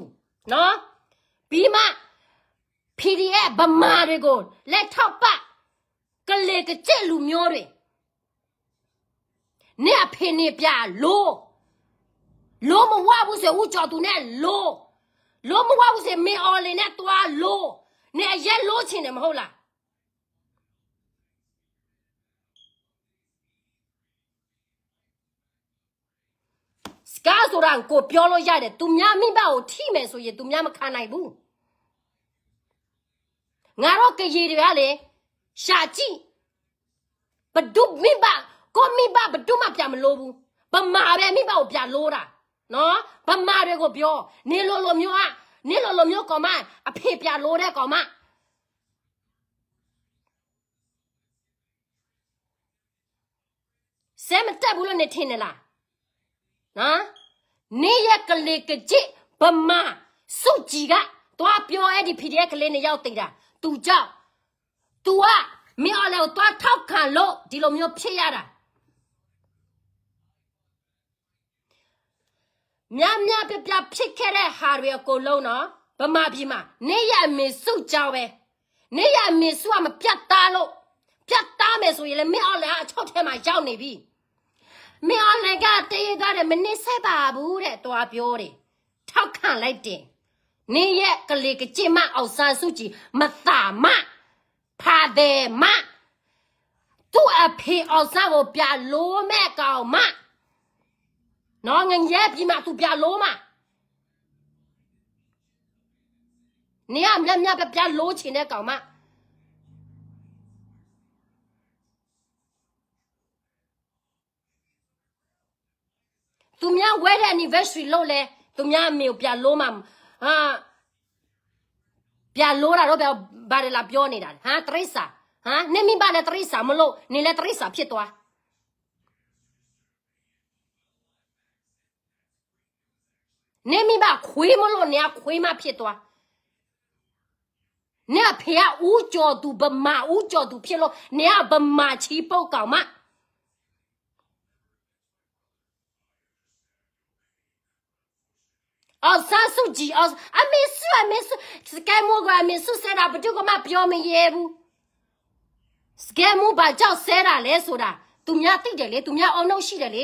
နော်ပြီးမှ PDF ဗမာတွေကိုလက်ထောက်ပကလေကကြက်လူမျိုးတွေနေအဖေနေပြလို့လို့မဝဘူးစေဦးကျော်သူနဲ့လို့လို့မဝဘူးစေမင်းအော်လင်းနဲ့တွားလို့နေအရက်လို့ချင်တယ်မဟုတ်လား စကားဆိုတာကိုပြောလို့ရတယ်သူများမိဘကိုထိမယ်ဆိုရင်သူများမခံနိုင်ဘူးငါတို့ကရေတွေကလေရှာကြည့်ဘဒုမိဘကိုမိဘဘဒုမှပြန်မလို့ဘူးဗမာပဲမိဘကိုပြန်လို့တာနော်ဗမာတွေကိုပြောနေလိုလိုမျိုးอ่ะနေလိုလိုမျိုးကောင်မအဖေပြန်လို့တဲ့ကောင်မစဲမတက်ဘူးလို့နေထင်နေလား နော်နေရကလေးကကြည့်ဗမာစုကြည်ကသွားပြောအဲ့ဒီ PDF ကလေးနဲ့ရောက်တိတ်တာသူကြောင့် तू ကမင်းအလည်းကိုသွားထောက်ခံလို့ဒီလိုမျိုးဖြစ်ရတာမြမြပြပြဖြစ်ခဲ့တဲ့ဟာတွေအကုန်လုံးနော်ဗမာပြည်မှာနေရမင်းစုကြောင်းပဲနေရမင်းစုကမပြတ်သားလို့ပြတ်သားမယ်ဆိုရင်လည်းမင်းအလည်းအချုပ်ထဲမှာရောက်နေပြီ မင်းအလည်းကတရေသားတယ်မနစ်ဆက်ပါဘူးတဲ့တွားပြောတယ်ထောက်ခံလိုက်တယ်နေရဲ့ကလေးကကြင်မအောင်ဆန်းစုကြည်မသာမဖာတယ်မသူ့အဖေအောင်ဆန်းကိုပြလို့မဲ့ကောင်မနော်ငရဲပြီမသူပြလို့မနေရမြတ်မြတ်ပြပြလို့ချင်တဲ့ကောင်မ သူများဝဲတဲ့ anniversary လုပ်လဲသူများအမေကိုပြလို့မှာဟာပြလို့တာတော့ဘာလဲလာပြောနေတာဟာတရိစာဟာနေမိပါလေတရိစာမလို့နေလေတရိစာဖြစ်သွားနေမိပါခွေးမလို့နေခွေးမဖြစ်သွားနေအဖေကဦးကျော်သူဗမာဦးကျော်သူဖြစ်လို့နေကဗမာချီပုတ်ကောင်မ အော်ဆာစုကြည်အော်အမေစုအမေစုစကဲမိုကအမေစုဆဲတာဘသူကမှပြောမရဲဘူးစကဲမိုဘာကြောက်ဆဲတာလဲဆိုတာသူများသိတယ်လေသူများအုံနှုတ်ရှိတယ်လေ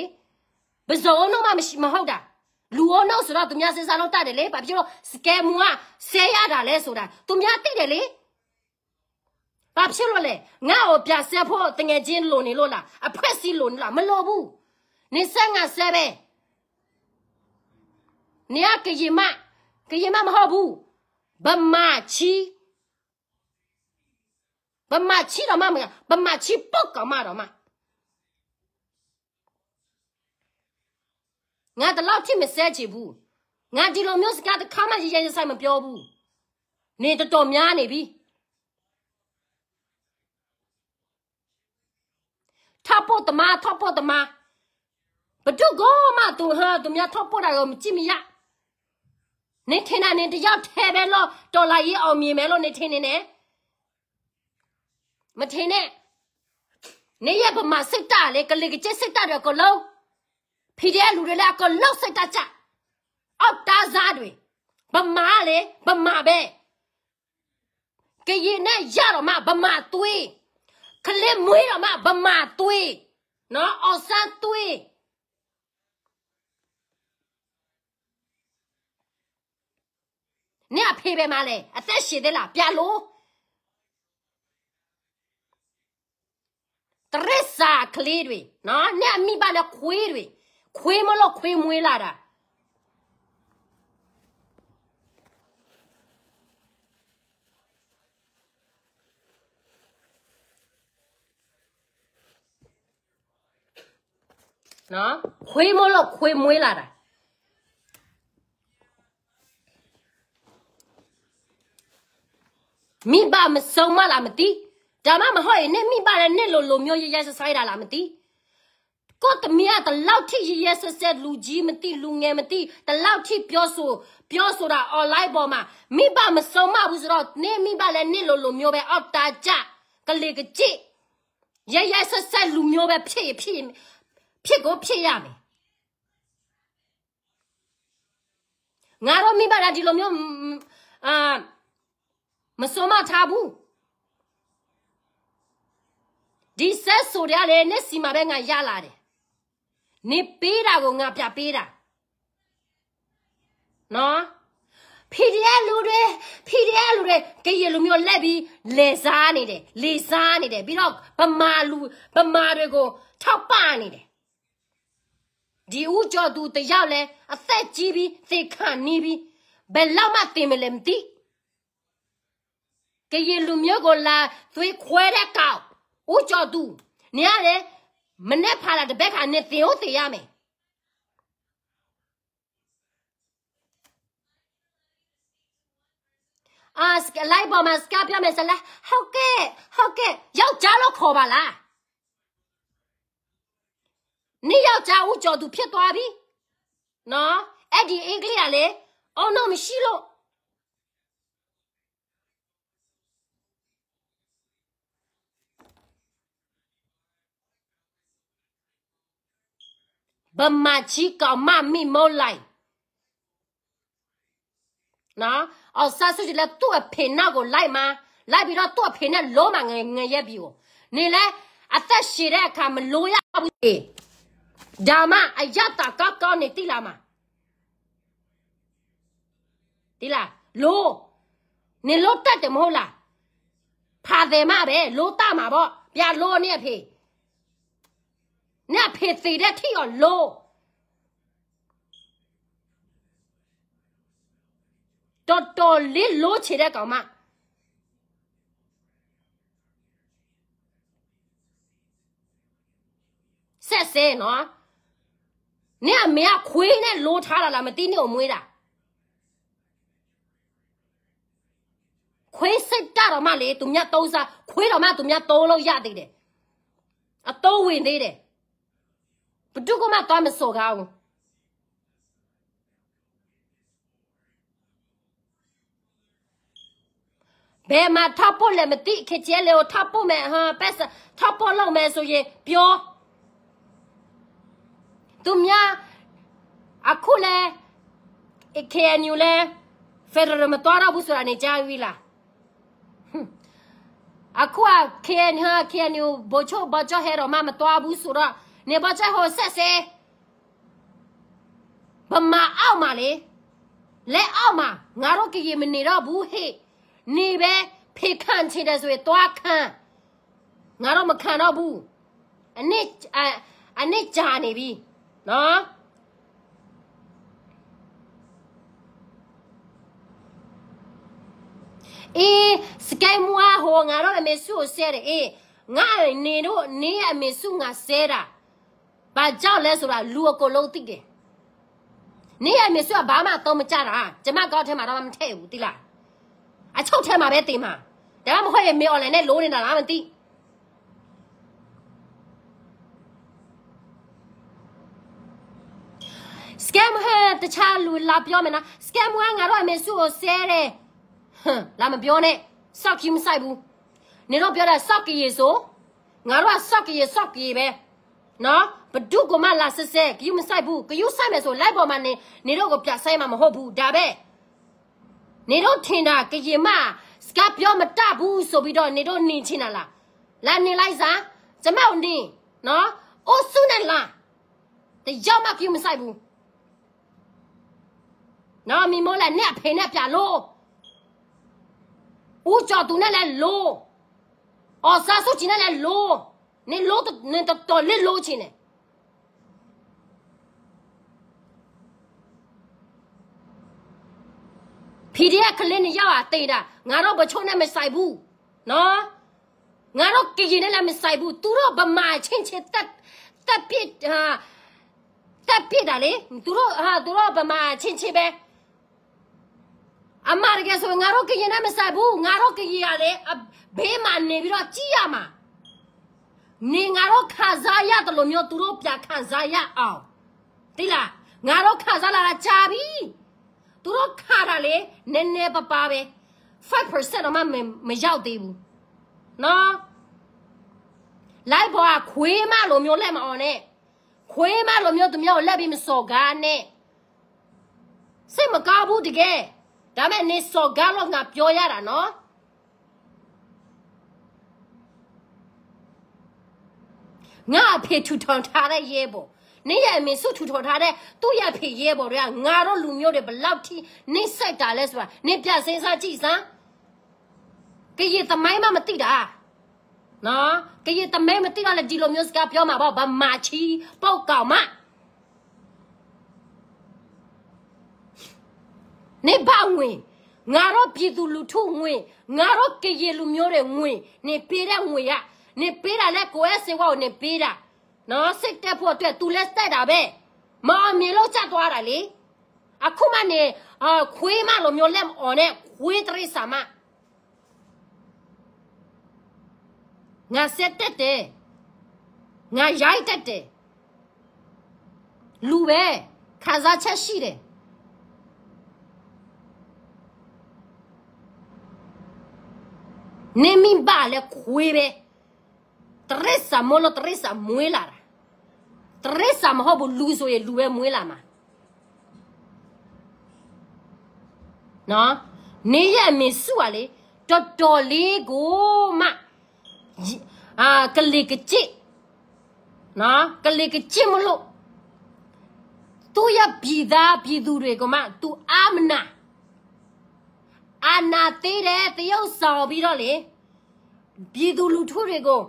ဘဇောအုံနှုတ်မှမရှိမဟုတ်တာလူအုံနှုတ်ဆိုတော့သူများစဉ်းစားလို့တတ်တယ်လေဘာဖြစ်လို့စကဲမိုကဆဲရတာလဲဆိုတာသူများသိတယ်လေဘာဖြစ်လို့လဲငါ့ကိုပြဆက်ဖို့တငယ်ချင်းလိုနေလို့လားအဖက်စီလိုနေလားမလိုဘူးနေဆက်ငါဆက်ပဲ နေရကရင်မကရင်မမဟုတ်ဘူးဗမာချီဗမာချီတော့မမဗမာချီပုတ်ကောင်မတော့မငါတလောက်ထိမစဲချင်ဘူးငါဒီလိုမျိုးစကားတစ်ခါမှရရရဆိုင်မပြောဘူးနေတော်တော်များနေပြီထပ်ဖို့တမထပ်ဖို့တမဘဒုကောမသူဟာသူများထပ်ဖို့တာကိုမကြည့်မရ နေထင်တာနေတယောက်ထဲပဲလို့တော်လာရေးအောင်မြင်မယ်လို့နေထင်နေနဲ့မထင်နဲ့နေရပမာစိတ်တလေကလေးကကျစိတ်တရကိုလုံးဖိတဲ့လူတွေလည်းကိုလုံးစိတ်တကြအောက်တားစားတွေဗမာလေဗမာပဲကရင်နဲ့ရတော့မှဗမာသွေးခလစ်မွေးတော့မှဗမာသွေးနော်အော်ဆန်းသွေး နဲ့အဖေပဲမလဲအသက်ရှင်သေးလားပြလို့တရစ္စာကလေးတွေနော်နဲ့အမိပါလဲခွေးတွေခွေးမလို့ခွေးမွေးလာတာနော်ခွေးမလို့ခွေးမွေးလာတာ မိဘမစုံမလားမသိဒါမှမဟုတ်ရင်နဲ့မိဘလည်းနဲ့လိုလိုမျိုးရရဆက်ဆိုင်တာလားမသိကိုတမီးကတလောက်ထိရရဆက်ဆက်လူကြီးမသိလူငယ်မသိတလောက်ထိပြောဆိုပြောဆိုတာ online ပေါ်မှာမိဘမစုံမဘူးဆိုတော့နေမိဘလည်းနဲ့လိုလိုမျိုးပဲအောက်တာကြကလေးကကြည့်ရရဆက်ဆက်လူမျိုးပဲဖြစ်ဖြစ်ဖြစ်ကိုဖြစ်ရမယ်ငါတို့မိဘကဒီလိုမျိုးအာ မစုံမထားဘူးဒီဆက်ဆိုရလေနဲ့စီမှာပဲငါရလာတယ်နေပေးတာကိုငါပြပေးတာနော်ဖီဒီအလူတွေဖီဒီအလူတွေကရလူမျိုးလက်ပြီးလေစားနေတယ်လေစားနေတယ်ပြီးတော့ဗမာလူဗမာတွေကိုထောက်ပနေတယ်ဒီဦးကျော်သူတယောက်လဲအသက်ကြီးပြီးသေခန့်နီးပြီးဘယ်လောက်မှတင်မလဲမသိ ကရင်လူမျိုးကိုလာသွေးခွဲတဲ့ကောက်ဦးကျော်သူနေရတယ်မနဲ့ဖာလာတပက်ခါနဲ့သင်ဟုတ်သေးရမယ်အာစကလိုက်ပေါ်မှာစကပြမယ်စလားဟုတ်ကဲ့ဟုတ်ကဲ့ယောက်ျားလို့ခေါ်ပါလားနေယောက်ျားဦးကျော်သူဖြစ်သွားပြီနော်အဲ့ဒီအင်္ဂလိပ်ကလေအော်နော်မရှိလို့ ဗမာချီကောင်မမိမိုးလိုက်နော်အော်ဆာဆူကြီးလည်းသူ့အဖေနောက်ကိုလိုက်မှာလိုက်ပြီးတော့သူ့အဖေနဲ့လုံးမငယ်ငယ်ရက်ပြီးကိုနေလဲအသက်ရှည်တဲ့အခါမလို့ရဘူးဒါမှအယတကောက်ကောက်နေတိလာမှာတိလာလို့နေလို့တတ်တယ်မဟုတ်လားဖာတယ်မပဲလို့တမှာပေါ့ပြလို့နေအဖေ နဲ့ဖေသေးတဲ့ထိရောလို့တော်တော်လေးလို့ချေတဲ့ကောင်မဆက်စဲနော်နင့်အမေကခွေးနဲ့လိုးထားလာလားမသိနေကိုမွေးတာခွေးစိတ်တော့မှလေသူမြတ်သုံးစားခွေးတော်မှသူမြတ်သုံးလို့ရသေးတယ်အတော့ဝင်သေးတယ် ဘဒုကမှသွားမစော်ကားဘူးဘယ်မှာထပ်ဖို့လည်းမသိခကျဲလေကိုထပ်ဖို့မယ်ဟာပတ်စထပ်ဖို့လုပ်မယ်ဆိုရင်ပြောသူများအခုလဲအခေညူလဲဖက်ဒရယ်မတော်တော့ဘူးဆိုတာနေကြားပြီလားအခုကခေညဟာခေညူဘောချိုဘောချိုဟဲတော့မမတော်ဘူးဆိုတော့ နေဘောချိုဟိုဆက်စေဗမာအောက်မှာလေလက်အောက်မှာငါတို့ကြည်မနေတော့ဘူးဟေ့နေပဲဖေခန့်ချင်တယ်ဆိုရင်သွားခန့်ငါတော့မခံတော့ဘူးအနစ်အနစ်ကြာနေပြီနော်အေးစကိုင်းမွားဟိုငါတော့အမေစုကိုဆဲတယ်အေးငါနေတော့နေရအမေစုငါဆဲတာ ဘာကြောက်လဲဆိုတာလူအကိုလုံးသိတယ်နေရအမေစုကဘာမှတော့မကြတာကျမကောက်ထဲမှာတော့မထည့်ဘူးတိလားအချုပ်ထဲမှာပဲတင်မှာဒါမှမဟုတ်ရင်မေ online နဲ့လိုးနေတာလားမသိစကမ်ဟဲတခြားလူလာပြောမယ်နော်စကမ်ဝါငါတို့အမေစုကိုဆဲတယ်ဟမ်လာမပြောနဲ့စောက်ကြီးမဆိုင်ဘူးနေတော့ပြောတာစောက်ကြီးဆိုငါတို့ကစောက်ကြီးစောက်ကြီးပဲ နော်ဘဒုကမလာဆဆဲကြီးမဆိုင်ဘူးကယူဆိုင်မယ်ဆိုလိုက်ပေါ်မှာနေနေတော့ကိုပြဆိုင်မှာမဟုတ်ဘူးဒါပဲနေတော့ထင်တာကရင်မစကပြောမတဘူးဆိုပြီးတော့နေတော့နင်ချင်တာလားလာနေလိုက်စားကျမောက်နင်နော်အိုးစုနဲ့လားတယောက်မှကြီးမဆိုင်ဘူးနော်မိမောလည်းနဲ့ဖေနဲ့ပြလို့ဦးကျော်သူနဲ့လည်းလို့အော်ဆာဆုချင်နဲ့လည်းလို့ နေလို့နေတော့တော်လက်လို့ချင်တယ်ဖီဒီယက်ကလင်းနဲ့ရောက်အသေးတာငါတော့ဘချုံနဲ့မဆိုင်ဘူးနော်ငါတော့ကြည်ရင်လည်းမဆိုင်ဘူးသူတို့ဗမာချင်းချင်းတက်တက်ပြစ်ဟာတက်ပြစ်တာလေသူတို့ဟာသူတို့ဗမာချင်းချင်းပဲအမရကဆိုငါတို့ကြည်ရင်လည်းမဆိုင်ဘူးငါတို့ကြည်ရလေဘေးမှာနေပြီးတော့ကြည်ရမှာ နေငါတို့ခံစားရတယ်လို့မျိုးသူတို့ပြခံစားရအောင်တိလားငါတို့ခံစားလာတာကြာပြီသူတို့ခါတာလေနည်းနည်းပပပဲ5%တော့မှမရောက်သေးဘူးနော်လိုက်ပေါ်ကခွေးမလိုမျိုးလက်မအောင်နဲ့ခွေးမလိုမျိုးသူမျိုးလက်ပြီးမစော်ကားနဲ့စိတ်မကောင်းဘူးတကယ်ဒါမဲ့နေစော်ကားလို့ငါပြောရတာနော် ငါအဖေထူထောင်ထားတဲ့ရဲဘော်နေရအမေစုထူထော်ထားတဲ့သူ့ရဖေရဲပေါ်တွေကငါတို့လူမျိုးတွေဘလောက်ထိနေဆိုင်တာလဲဆိုတာနေပြစင်းစားကြည့်စမ်းကြည်သမိုင်းမမသိတာနော်ကြည်သမိုင်းမသိတော့လေဒီလိုမျိုးစကားပြောမှာပေါ့ဗမာချီပုတ်ကောင်မနေပါဝင်ငါတို့ပြည်သူလူထုငွေငါတို့ကြည်လူမျိုးတွေငွေနေပေးတဲ့ငွေရ နေပေးတာလဲကိုယ်ရဲ့စေဝါကိုနေပေးတာနော်စိတ်တက်ဖို့အတွက် तू လက်တက်တာပဲမအောင်မြင်လို့ချက်သွားတာလေအခုမှနေအာခွေးမလိုမျိုးလက်အော်နဲ့ခွေးတရိစာမငါစက်တက်တယ်ငါရိုက်တက်တယ်လူပဲခံစားချက်ရှိတယ်နေမိပါလေခွေးပဲ တရစ်စာမလို့တရစ်စာမွေးလာတာတရစ်စာမဟုတ်ဘူးလူဆိုရင်လူပဲမွေးလာမှာနော်နေရမင်းစုကလေတော်တော်လေးကိုမှအာကလေးကကြည့်နော်ကလေးကကြည့်မလို့သူရပြည်သားပြည်သူတွေကမှ तू အာမနာအာနာသေးတယ်တရုတ်ဆောင်ပြီးတော့လေပြည်သူလူထုတွေကို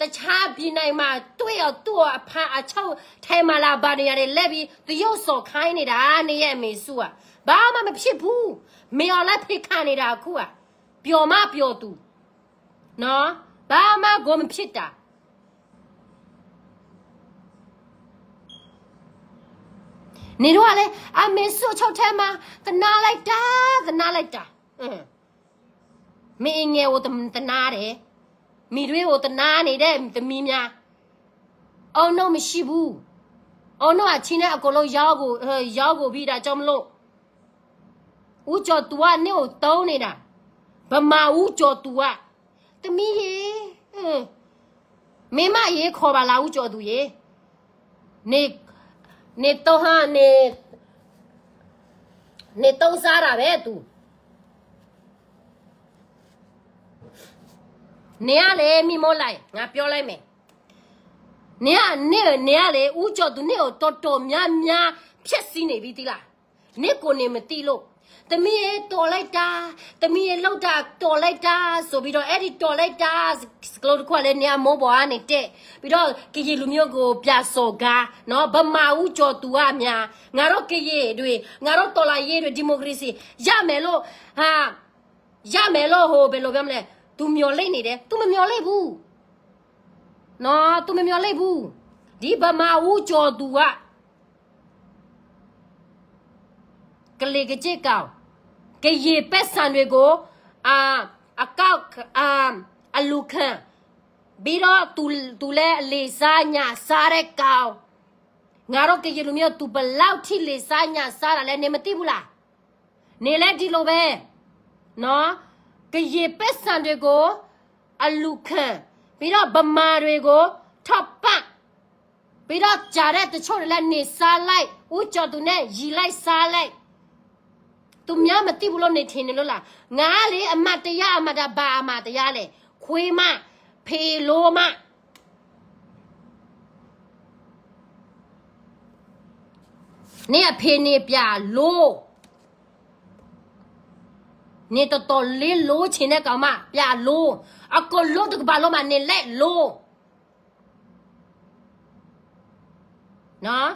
တခြားပြည်နိုင်မှာတွေ့ရသူ့အဖန်အချောက်ထိုင်မလာဘာနေရတယ်လက်ပြီးတရုတ်စော်ခိုင်းနေတာနေရဲ့အမေစုကဘာမှမဖြစ်ဘူးမေအောင်လက်ဖိတ်ခနေတာခုကပျော်မပျော်သူနော်ဘာမှကိုမဖြစ်တာနေတော့လေအမေစုချုပ်ထဲမှာကနာလိုက်တာကနာလိုက်တာအင်းမင်းငယ်ကိုတနာတယ် မိတွေကိုတနာနေတဲ့သမီးများအောင်တော့မရှိဘူးအောင်တော့အချင်းနဲ့အကုန်လုံးရောက်ကိုရောက်ကိုပြီးတာကြောင့်မလို့ဦးကျော် तू ကနင့်ကိုတုံးနေတာဗမာဦးကျော်သူကတမီးရေဟင်းမင်းမရေခေါ်ပါလားဦးကျော်သူရေနေနေတော့ဟာနေနေတော့စားတာပဲသူ နေရလေမိမိုးလိုက်ငါပြောလိုက်မယ်နေရနေနေရလေဦးကျော်သူနေကိုတော်တော်များများဖြက်စီးနေပြီတိလားနေကိုနေမတိလို့တမီးရေတော်လိုက်တာတမီးရေလောက်တာတော်လိုက်တာဆိုပြီးတော့အဲ့ဒီတော်လိုက်တာစကလို့တခွက်လည်းနေရမိုးပေါ်ကနေတက်ပြီးတော့ကကြီးလူမျိုးကိုပြစော်ကားနော်ဗမာဦးကျော်သူအများငါတို့ကကြီးတွေငါတို့တော်လာရေးတွေဒီမိုကရေစီရမယ်လို့ဟာရမယ်လို့ဟိုဘယ်လိုပြောမလဲ तू မျော်လင့်နေတယ် तू မမျော်လင့်ဘူးနော် तू မမျော်လင့်ဘူးဒီဗမာဦးကျော်သူကကလေးကကြစ်ကောင်ကရေပက်ဆန်တွေကိုအာအကောက်အာအလူခံပြီးတော့ तू तू လဲအလေစားညာစားတဲ့ကောင်ငါတို့ကရေလူမျိုး तू ဘလောက်ထိလေစားညာစားတာလဲနေမသိဘူးလားနေလဲဒီလိုပဲနော် ကရေပက်ဆန်တွေကိုအလူခံပြီးတော့ဗမာတွေကိုထောက်ပံ့ပြီးတော့ကြားတဲ့တချို့တွေလည်းနေစားလိုက်ဦးကျော်သူနဲ့ရီလိုက်စားလိုက်သူများမသိဘူးလို့နေထင်နေလို့လားငါလေအမတ်တရားအမတ်တာဘာအမတ်တရားလဲခွေးမဖေလိုမနေအဖေနေပြလို့ နေတော်တော်လေးလို့ချင်တဲ့ကောင်မပြလို့အကလို့တကဘာလို့မနေလက်လို့နော်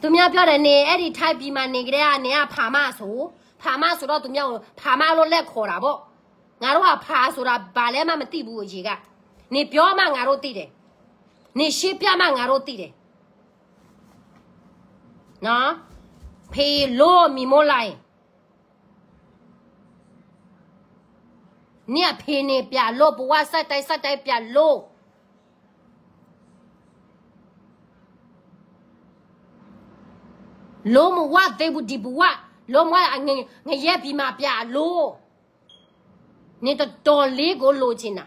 သူများပြောတယ်နေအဲ့ဒီ type ပြီးမှနေကြတဲ့ကနေကဖာမဆိုဖာမဆိုတော့သူများကိုဖာမလို့လက်ခေါ်တာပေါ့ငါတို့ကဖာဆိုတာဘာလဲမှမသိဘူးအကြီးကနေပြောမှငါတို့သိတယ်နေရှင်းပြမှငါတို့သိတယ်နော် ဖေလို့မီမိုလိုက်เนี่ยဖေနေပြလို့ဘဝဆက်တိုက်ဆက်တိုက်ပြလို့လုံးမဝသေးဘူးဒီဘဝလုံးမအငငရဲပြီးမှပြလို့နေတော့တော်လေးကိုလိုချင်တာ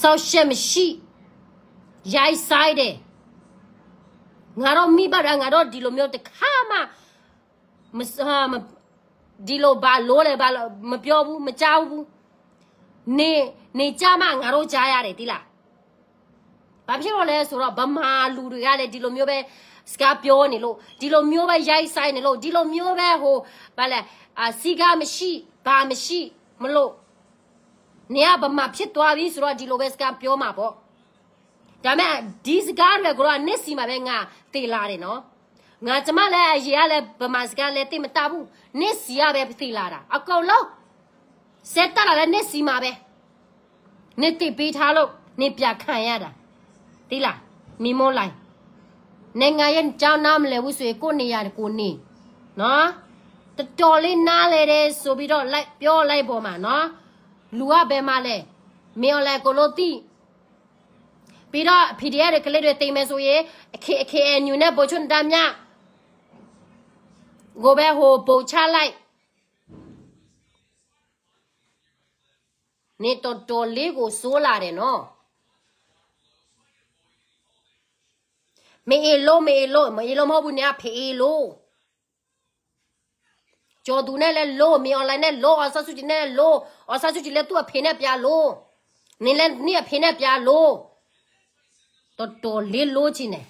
ဆောက်ရှက်မရှိရိုက်ဆိုင်တယ်ငါတော့မိဘရငါတော့ဒီလိုမျိုးတခါမှမဟာမဒီလိုဘာလို့လဲဘာလို့မပြောဘူးမကြောက်ဘူးနေနေကြမှငါတို့ကြားရတယ်တိလားဘာဖြစ်လို့လဲဆိုတော့ဗမာလူတွေကလည်းဒီလိုမျိုးပဲစကားပြောနေလို့ဒီလိုမျိုးပဲရိုက်ဆိုင်နေလို့ဒီလိုမျိုးပဲဟိုဘာလဲအာစီကားမရှိဘာမရှိမလို့ နေကဗမာဖြစ်သွားပြီဆိုတော့ဒီလိုပဲစကားပြောမှာပေါ့ဒါမဲ့ဒီစကားတွေကတော့နစ်စီမှာပဲငါတေလာတယ်နော်ငါကျမလည်းအရေးကလည်းဗမာစကားလည်းတိမတာဘူးနစ်စီရပဲတေလာတာအကုန်လုံးစက်တက်လာလည်းနစ်စီမှာပဲနစ်တိပေးထားလို့နစ်ပြခံရတာတိလားမီမိုးလိုက်နိုင်ငံရဲ့ကြောင်းနားမလဲဘူးဆိုရင်ကိုနေရကိုနေနော်တော်တော်လေးနားလေတယ်ဆိုပြီးတော့လိုက်ပြောလိုက်ပေါ်မှာနော် လူကဘယ်မှာလဲမင်းလည်းကိုလို့တိပြီးတော့ PDF တွေကလေးတွေတိမ်မယ်ဆိုရင်အခေအခေအညူနဲ့ပိုချွန်တမ်းမြကိုပဲဟိုပုံချလိုက်နေတော်တော်လေးကိုစိုးလာတယ်နော်မေအေလိုမေအေလိုမေအေလိုမဟုတ်ဘူးညာဖေအေလို ကျော်သူနဲ့လဲလို့မီအွန်လိုင်းနဲ့လို့အဆဆူကြီးနဲ့လို့အဆဆူကြီးလဲသူ့အဖေနဲ့ပြလို့နင်းလဲနင်းအဖေနဲ့ပြလို့တော်တော်လေးလို့ချင်းနေ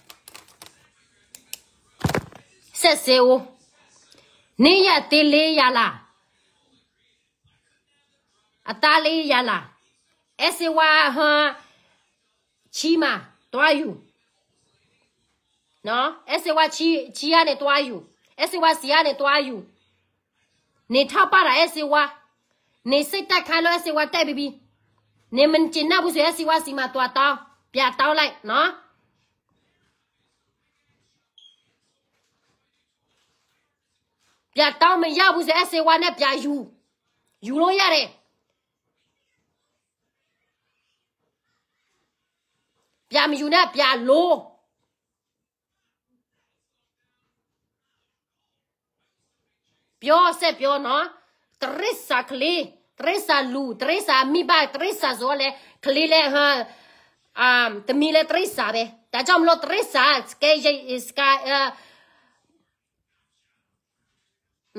ဆက်စေဦးနေရသေးလေးရလားအသားလေးရလားအစဝါဟာချီမာတွားယူနော်အစဝါချီချီရနဲ့တွားယူအစဝါစီရနဲ့တွားယူ နေထပါတာအစဝါနေစိတ်တက်ခိုင်းလို့အစဝါတက်ပြီးပြီနေမကျင်နာဘူးဆိုအစဝါစီမာတွားတောင်းပြတောင်းလိုက်နော်ပြတောင်းမရဘူးဆိုအစေဝါနဲ့ပြယူယူလို့ရတယ်ပြမယူနဲ့ပြလို့ ပြောဆက်ပြောနော်တရစ်စာကလေးတရစ်စာလူတရစ်စာမိဘတရစ်စာဆိုလေကလေးလေဟာအမ်တမီလေတရစ်စာပဲဒါကြောင့်မလို့တရစ်စာစကေးစကာ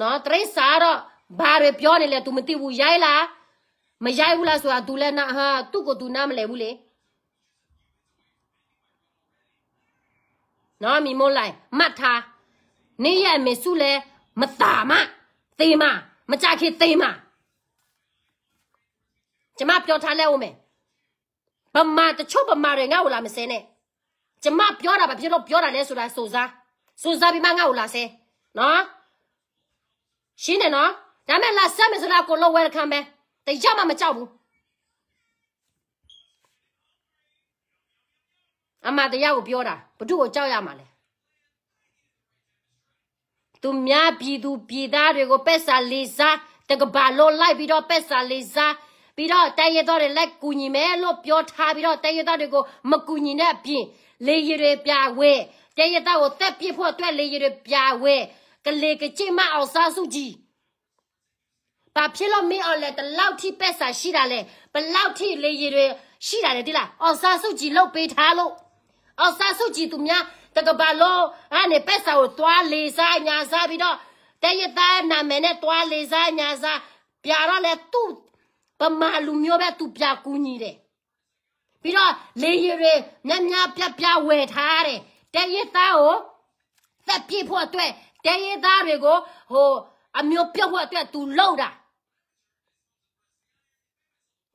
နော်တရစ်စာတော့ဘာတွေပြောနေလဲ तू မသိဘူးရိုက်လားမရိုက်ဘူးလားဆိုတာ तू လည်းနာဟာသူ့ကို तू နားမလဲဘူးလေနော်မီမိုးလိုက်မှတ်ထားနေရမေစုလဲ မတာမသေမမကြခေသေမကျမပြောထားလဲဦးမယ်ဗမာတချို့ဗမာတွေငါ့ကိုလာမစဲနဲ့ကျမပြောတာဘာဖြစ်လို့ပြောတာလဲဆိုတာစိုးစားစိုးစားပြီးမှငါ့ကိုလာစဲနော်ရှင်းတယ်နော်ဒါမဲ့လာဆက်မယ်ဆိုတာကိုလုံး welcome ပဲတရားမှမကြောက်ဘူးအမတရားကိုပြောတာဘသူ့ကိုကြောက်ရမှာလဲ သူများပြည်သူပြည်သားတွေကိုပက်စာလေးစားတကဘာလို့လိုက်ပြီးတော့ပက်စာလေးစားပြီးတော့တရရတော့လက်ကူညီမယ်လို့ပြောထားပြီးတော့တရရတော့တွေကိုမကူညီတဲ့အပြင်လေရတွေပြဝဲတရရတော့ကိုတက်ပြစ်ဖို့အတွက်လေရတွေပြဝဲကလေးကကြိမအောင်စားစုကြည့်ဘာဖြစ်လို့မင်းအောင်လဲတလောက်ထိပက်စာရှိတာလဲဘလောက်ထိလေရတွေရှိတာလဲဒီလားအောင်စားစုကြည့်လို့ပေးထားလို့အောင်စားစုကြည့်သူများ တကဘာလို့အဲ့ပက်စာကိုတွားလေစားညာစားပြီးတော့တရသားနာမည်နဲ့တွားလေစားညာစားပြတော့လဲသူ့ပမာလူမျိုးပဲသူပြကူညီတယ်ပြီးတော့လေရတွေညံ့ညပြပြဝယ်ထားတယ်တရသားကိုသက်ပြည့်ဖို့အတွက်တရသားတွေကိုဟိုအမျိုးပြုတ်ဖို့အတွက်သူလှုပ်တာ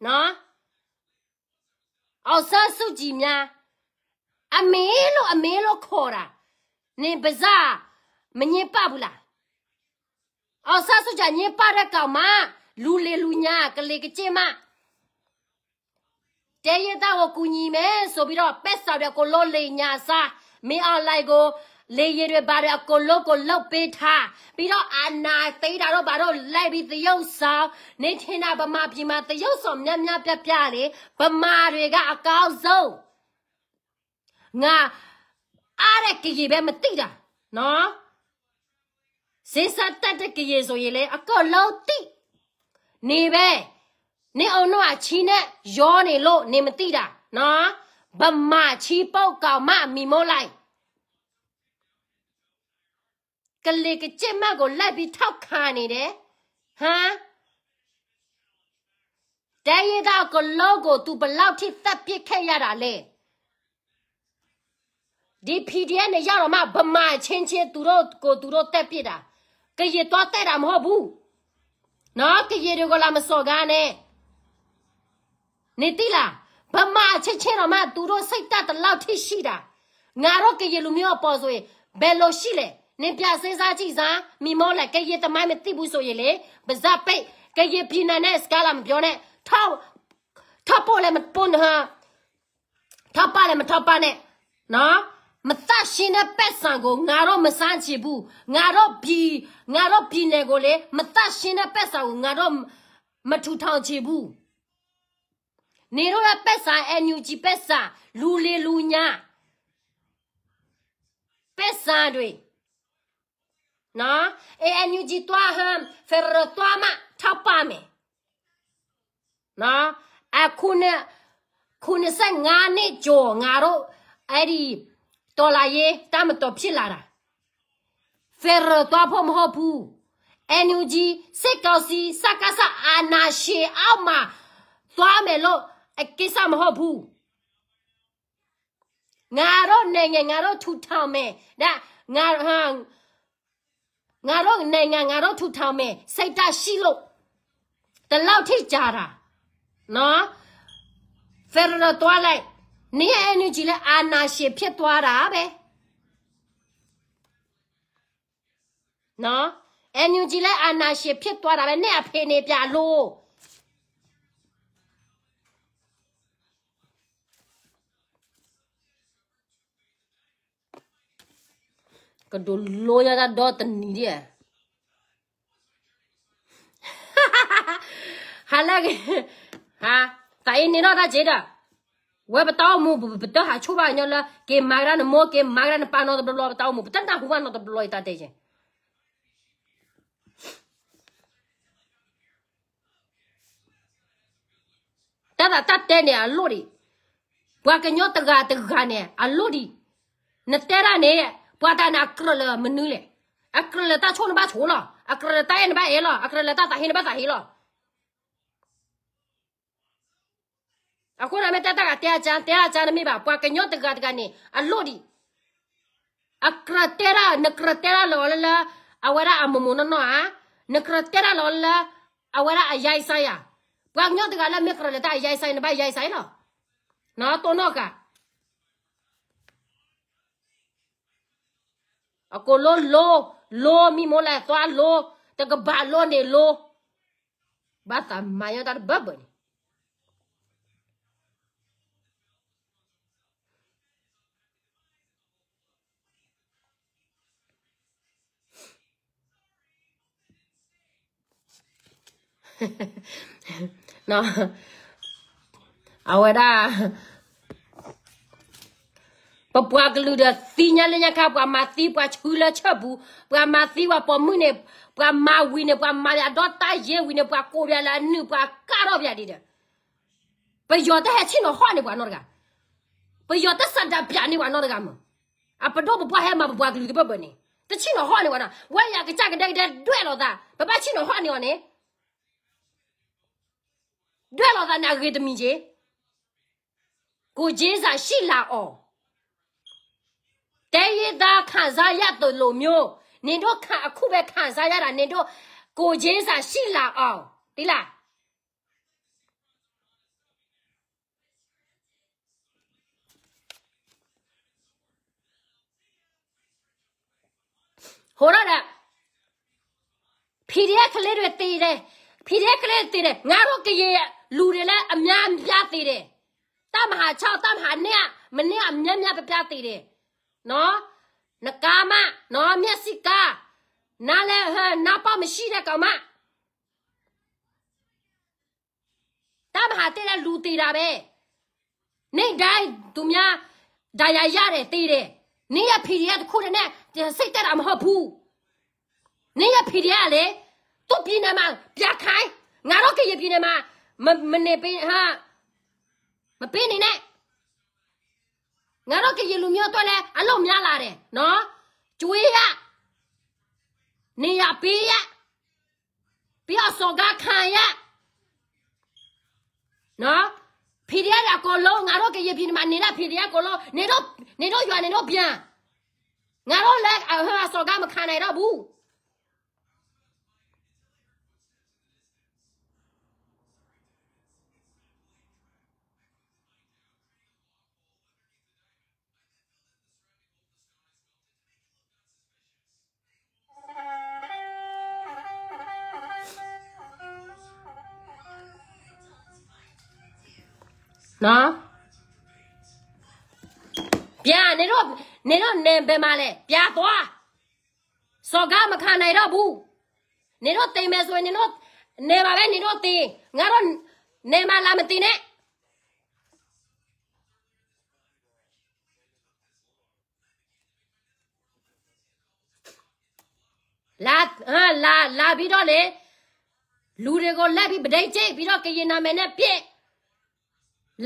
နော်အောင်ဆစုကြည်များ အမေလို့အမေလို့ခေါ်တာနင်ပါစားမငင်းပဘူးလားအောင်ဆစုကြညင်းပတဲ့ကောင်မလူလေလူညာကလေးကကျင်းမတဲရတဲ့ကိုကူညီမယ်ဆိုပြီးတော့ပက်ဆော်ရကိုလို့လေညာစားမင်းအွန်လိုင်းကိုလေရတွေဘာတွေအကိုလုံးကိုလောက်ပေးထားပြီးတော့အာနာသိတာတော့ဘာတော့လိုက်ပြီးသရုပ်ဆောင်နေထင်တာဗမာပြည်မှာသရုပ်ဆောင်များများပြပြလေဗမာတွေကအကောင်းဆုံး ငါအားတဲ့ကြည်ပဲမသိတာနော်စေစတတ်တဲ့ကြည်ဆိုရင်လေအကောလုံးတိနေပဲနေအောင်တော့အချီနဲ့ရောနေလို့နေမသိတာနော်ဗမာချီပုတ်ကောင်မမီမိုးလိုက်ကလေးကကြက်မကိုလိုက်ပြီးထောက်ခါနေတယ်ဟမ်တဲရတော့ကလောကို तू ဘလောက်ထိသက်ပစ်ခဲ့ရတာလဲ ဒီ PDF နဲ့ရောက်တော့မှဗမာချင်းချင်းသူတို့ကိုသူတို့တက်ပစ်တာကရေတော့တက်တာမဟုတ်ဘူးနော်ကရေတွေကိုလာမစော်ကားနဲ့နေတိလားဗမာချင်းချင်းတော့မှသူတို့စိတ်တက်တလောက်ထိရှိတာငါတို့ကရေလူမျိုးပေါ်ဆိုရင်ဘယ်လိုရှိလဲနင်ပြစဉ်းစားကြည့်စမ်းမိမောလက်ကရေတမိုင်းမသိဘူးဆိုရင်လေပါဇက်ပိတ်ကရေပြည်နယ်နဲ့စကားလာမပြောနဲ့ထောက်ထောက်ပေါ်လည်းမပွန်းဟာထောက်ပါလည်းမထောက်ပါနဲ့နော် မတတ်ရှင်တဲ့ပက်ဆန်ကိုငါတော့မစမ်းချဘူးငါတော့ပြည်ငါတော့ပြည်နယ်ကိုလေမတတ်ရှင်တဲ့ပက်ဆန်ကိုငါတော့မထူထောင်ချဘူးနေတော့ပက်ဆန် NUG ပက်ဆန်လူလေလူညာပက်ဆန်တွေနော် ANUG တွားဟမ်ဖရတွားမထောက်ပါမယ်နော်အခုနဲ့ခုနှစ်ဆက်ငါးနှစ်ကျော်ငါတို့အဲ့ဒီ တော်လာရေးတမတော်ဖြစ်လာတာဖရတွားဖို့မဟုတ်ဘူး NUG စစ်ကောင်စီစကားစအာနာရှေအောက်မှာသွားမယ်လို့အကိစ္စမဟုတ်ဘူးငါတို့နိုင်ငံငါတို့ထူထောင်မယ်ဒါငါဟာငါတို့နိုင်ငံငါတို့ထူထောင်မယ်စိတ်ဓာတ်ရှိလို့တလောက်ထိကြာတာနော်ဖယ်ရတော့လိုက် နေအန်ဂျီလဲအာနာရှင်ဖြစ်သွားတာပဲနော်အန်ဂျီလဲအာနာရှင်ဖြစ်သွားတာပဲနဲ့အဖေနေပြလို့ကဒလိုရတာတော့တနီးရဟာလာကဟာတိုင်နေတော့တာကျေတာဝဲပတောင်းမှုဘတဟာချိုးပါညလာကေမာရနမောကေမာရနပါနောဘလောပတော င်းမှုပတန်တာဟူဝနောဘလောတတဲ့ချင်းတတာတတ်တဲ့နေအလို့ဒီဘွာကညောတကတကနေအလို့ဒီနတဲရနေဘွာတာနာကရလမနူးလေ အကရလတာချိုးနဘာချိုးလားအကရလတာယနဘာအေလားအကရလတာတာဟင်းနဘာတာဟီလားအခုနမေတတကတဲချန်တဲချန်မေပါပွားကညောတကတကနေအလို့ဒီအကရတဲရာနကရတဲရာလောလာအဝရအမမနနောအာနကရတဲရာလောလာအဝရအယိုင်ဆိုင်ယာပွားညောတကလည်းမေကရလတာအယိုင်ဆိုင်နဘာယိုင်ဆိုင်နော်နော်တော့နော်ကအကိုလိုလိုလိုမီမိုလာသွားလိုတကဘာလိုနေလိုဘာတာမယတာဘဘနီ no ahora papua glu da tinya le nya ka pa ma ti pa chula chabu pa ma ti wa pa mu ne pa ma wi ne pa ma ya do ta ye wi ne pa ko bia la nu pa ka ro bia di de pa yo ta ha chin no hwa ne pa no ga pa yo ta sa da bia ni wa no ga mo a pa do pa ha ma pa glu de pa ba ni ta chin no hwa ne wa na wa ya ga cha ga de de dwe lo da pa pa chin no hwa ne wa ne တွေ့တော့ကနာကေ တမီကြီးကိုကြီးစာရှိလာအောင်တဲရသားခံစားရတဲ့လိုမျိုးနင်တို့ခံအခုပဲခံစားရတာနင်တို့ကိုကြီးစာရှိလာအောင်ဒီလားဟိုရတာ PDF ကလေးတွေတည်တယ် PDF ကလေးတည်တယ်ငါတို့ကရေ လူတွေလည်းအများပြသေးတယ်တမဟာ6တမဟာနဲ့မနေ့အများများပြသေးတယ်နော်နကာမနော်မျက်စိကနားလဲဟဲနားပေါမရှိတဲ့ကောင်မတမဟာတဲ့လူသေးတာပဲနေတိုင်းသူများဒါရရတယ်သေးတယ်နေရ PDF တခုတည်းနဲ့စိတ်တက်တာမဟုတ်ဘူးနေရ PDF လေသူ့ပြည်နယ်မှာပြခိုင်းငါတို့ကရပြည်နယ်မှာ မမနေပေးဟာမပေးနေနဲ့ငါတို့ကရလူမျိုးတော့လဲအလုံးများလာတယ်နော်ကျွေးရနေရပေးရပြီးတော့စော်ကားခံရနော်ဖီရီယာကကိုလုံးငါတို့ကရပြည်မှာနေလာဖီရီယာကိုလုံးနေတော့နေတော့ရွာနေတော့ပြန်ငါတို့လက်အဟောစော်ကားမခံနိုင်တော့ဘူး နော်ပြနေတော့နေတော့နေဘယ်မှာလဲပြသွားစော်ကားမခံနိုင်တော့ဘူးနေတော့တိမ်မယ်ဆိုရင်နေတော့နေပါပဲနေတော့တင်ငါတော့နေမလာမတင်နဲ့လာဟာလာလာပြီးတော့လေလူတွေကိုလက်ပြီးပဒိတ်ချိတ်ပြီးတော့ကရင်နာမယ်နဲ့ပြည့်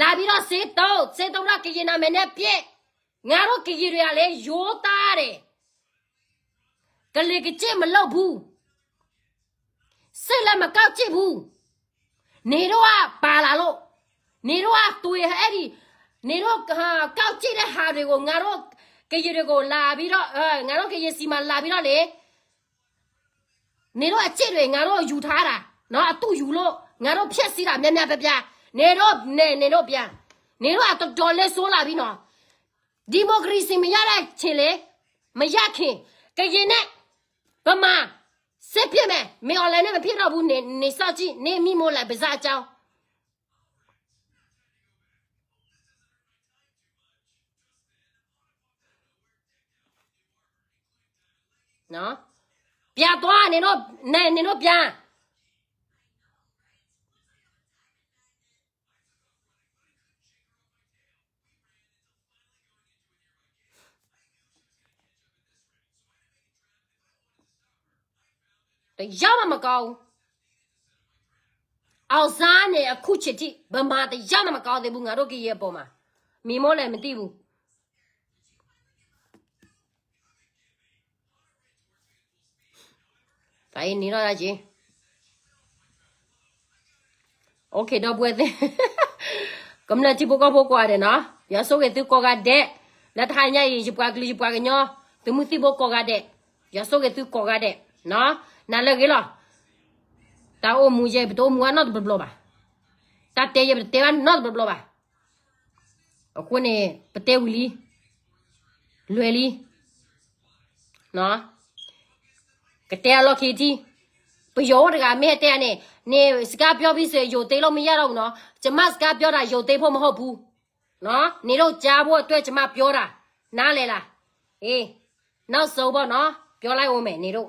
လာပြီးတော့စေတုံးစေတုံးတော့ကရင်နာမယ်နဲ့ပြည့်ငါတို့ကရင်တွေကလည်းရိုးသားတယ်ကလေးကကြည့်မလုပ်ဘူးစိတ်လည်းမကောက်ကြည့်ဘူးနေတော့ပါလာလို့နေတော့တွေ့အဲ့ဒီနေတော့ဟာကောက်ကြည့်တဲ့ဟာတွေကိုငါတို့ကရင်တွေကိုလာပြီးတော့အဲငါတို့ကရင်စီမှာလာပြီးတော့လေနေတော့အကျစ်တွေငါတို့ယူထားတာနော်အတူယူလို့ငါတို့ဖြက်စီးတာများများပြပြ နေတော့နေနေတော့ပြန်နေတော့တော်တော်လေးစိုးလာပြီနော်ဒီမိုကရေစီမရတဲ့ချင်းလေမရခင်ကရင်နဲ့ဗမာစစ်ပြမယ်မင်းအွန်လိုင်းနဲ့မဖြစ်တော့ဘူးနေနေစောက်ကြည့်နေမိမို့လိုက်ပါစားကြောင်းနော်ပြသွားနေတော့နေနေတော့ပြန် တရားမှမကောင်းအောင်စားနေအခုချစ်တိဗမာတရားမှမကောင်းသေးဘူးငါတို့ကြီးရဲ့ပုံမှာမိမိုးလည်းမသိဘူးဒါရင်နေတော့ရချင်း Okay, no puede. Comme la tipo ko ko ade na. Ya so ke tu ko ga de. La tha nya yi jipwa kli jipwa ke nyo. Tu mu ti bo ko ga de. Ya so ke tu ko ga de. Na. Na le ge la. Ta o mu je to mu na blo blo ba. Ta te ye te ba na blo blo ba. Ko ne pete wili. Lwe li. Na. Ke te lo ki ti. ဘယောတကမဲတဲ့နဲ့နေစကားပြောပြီးဆိုရုပ်သိမ်းလို့မရတော့ဘူးနော်ကျမစကားပြောတာရုပ်သိမ်းဖို့မဟုတ်ဘူးနော်နေတော့ကြားဖို့အတွက်ကျမပြောတာနားလဲလားအေးနောက်ဆုံးပေါ့နော်ပြောလိုက်အောင်မယ်နေတော့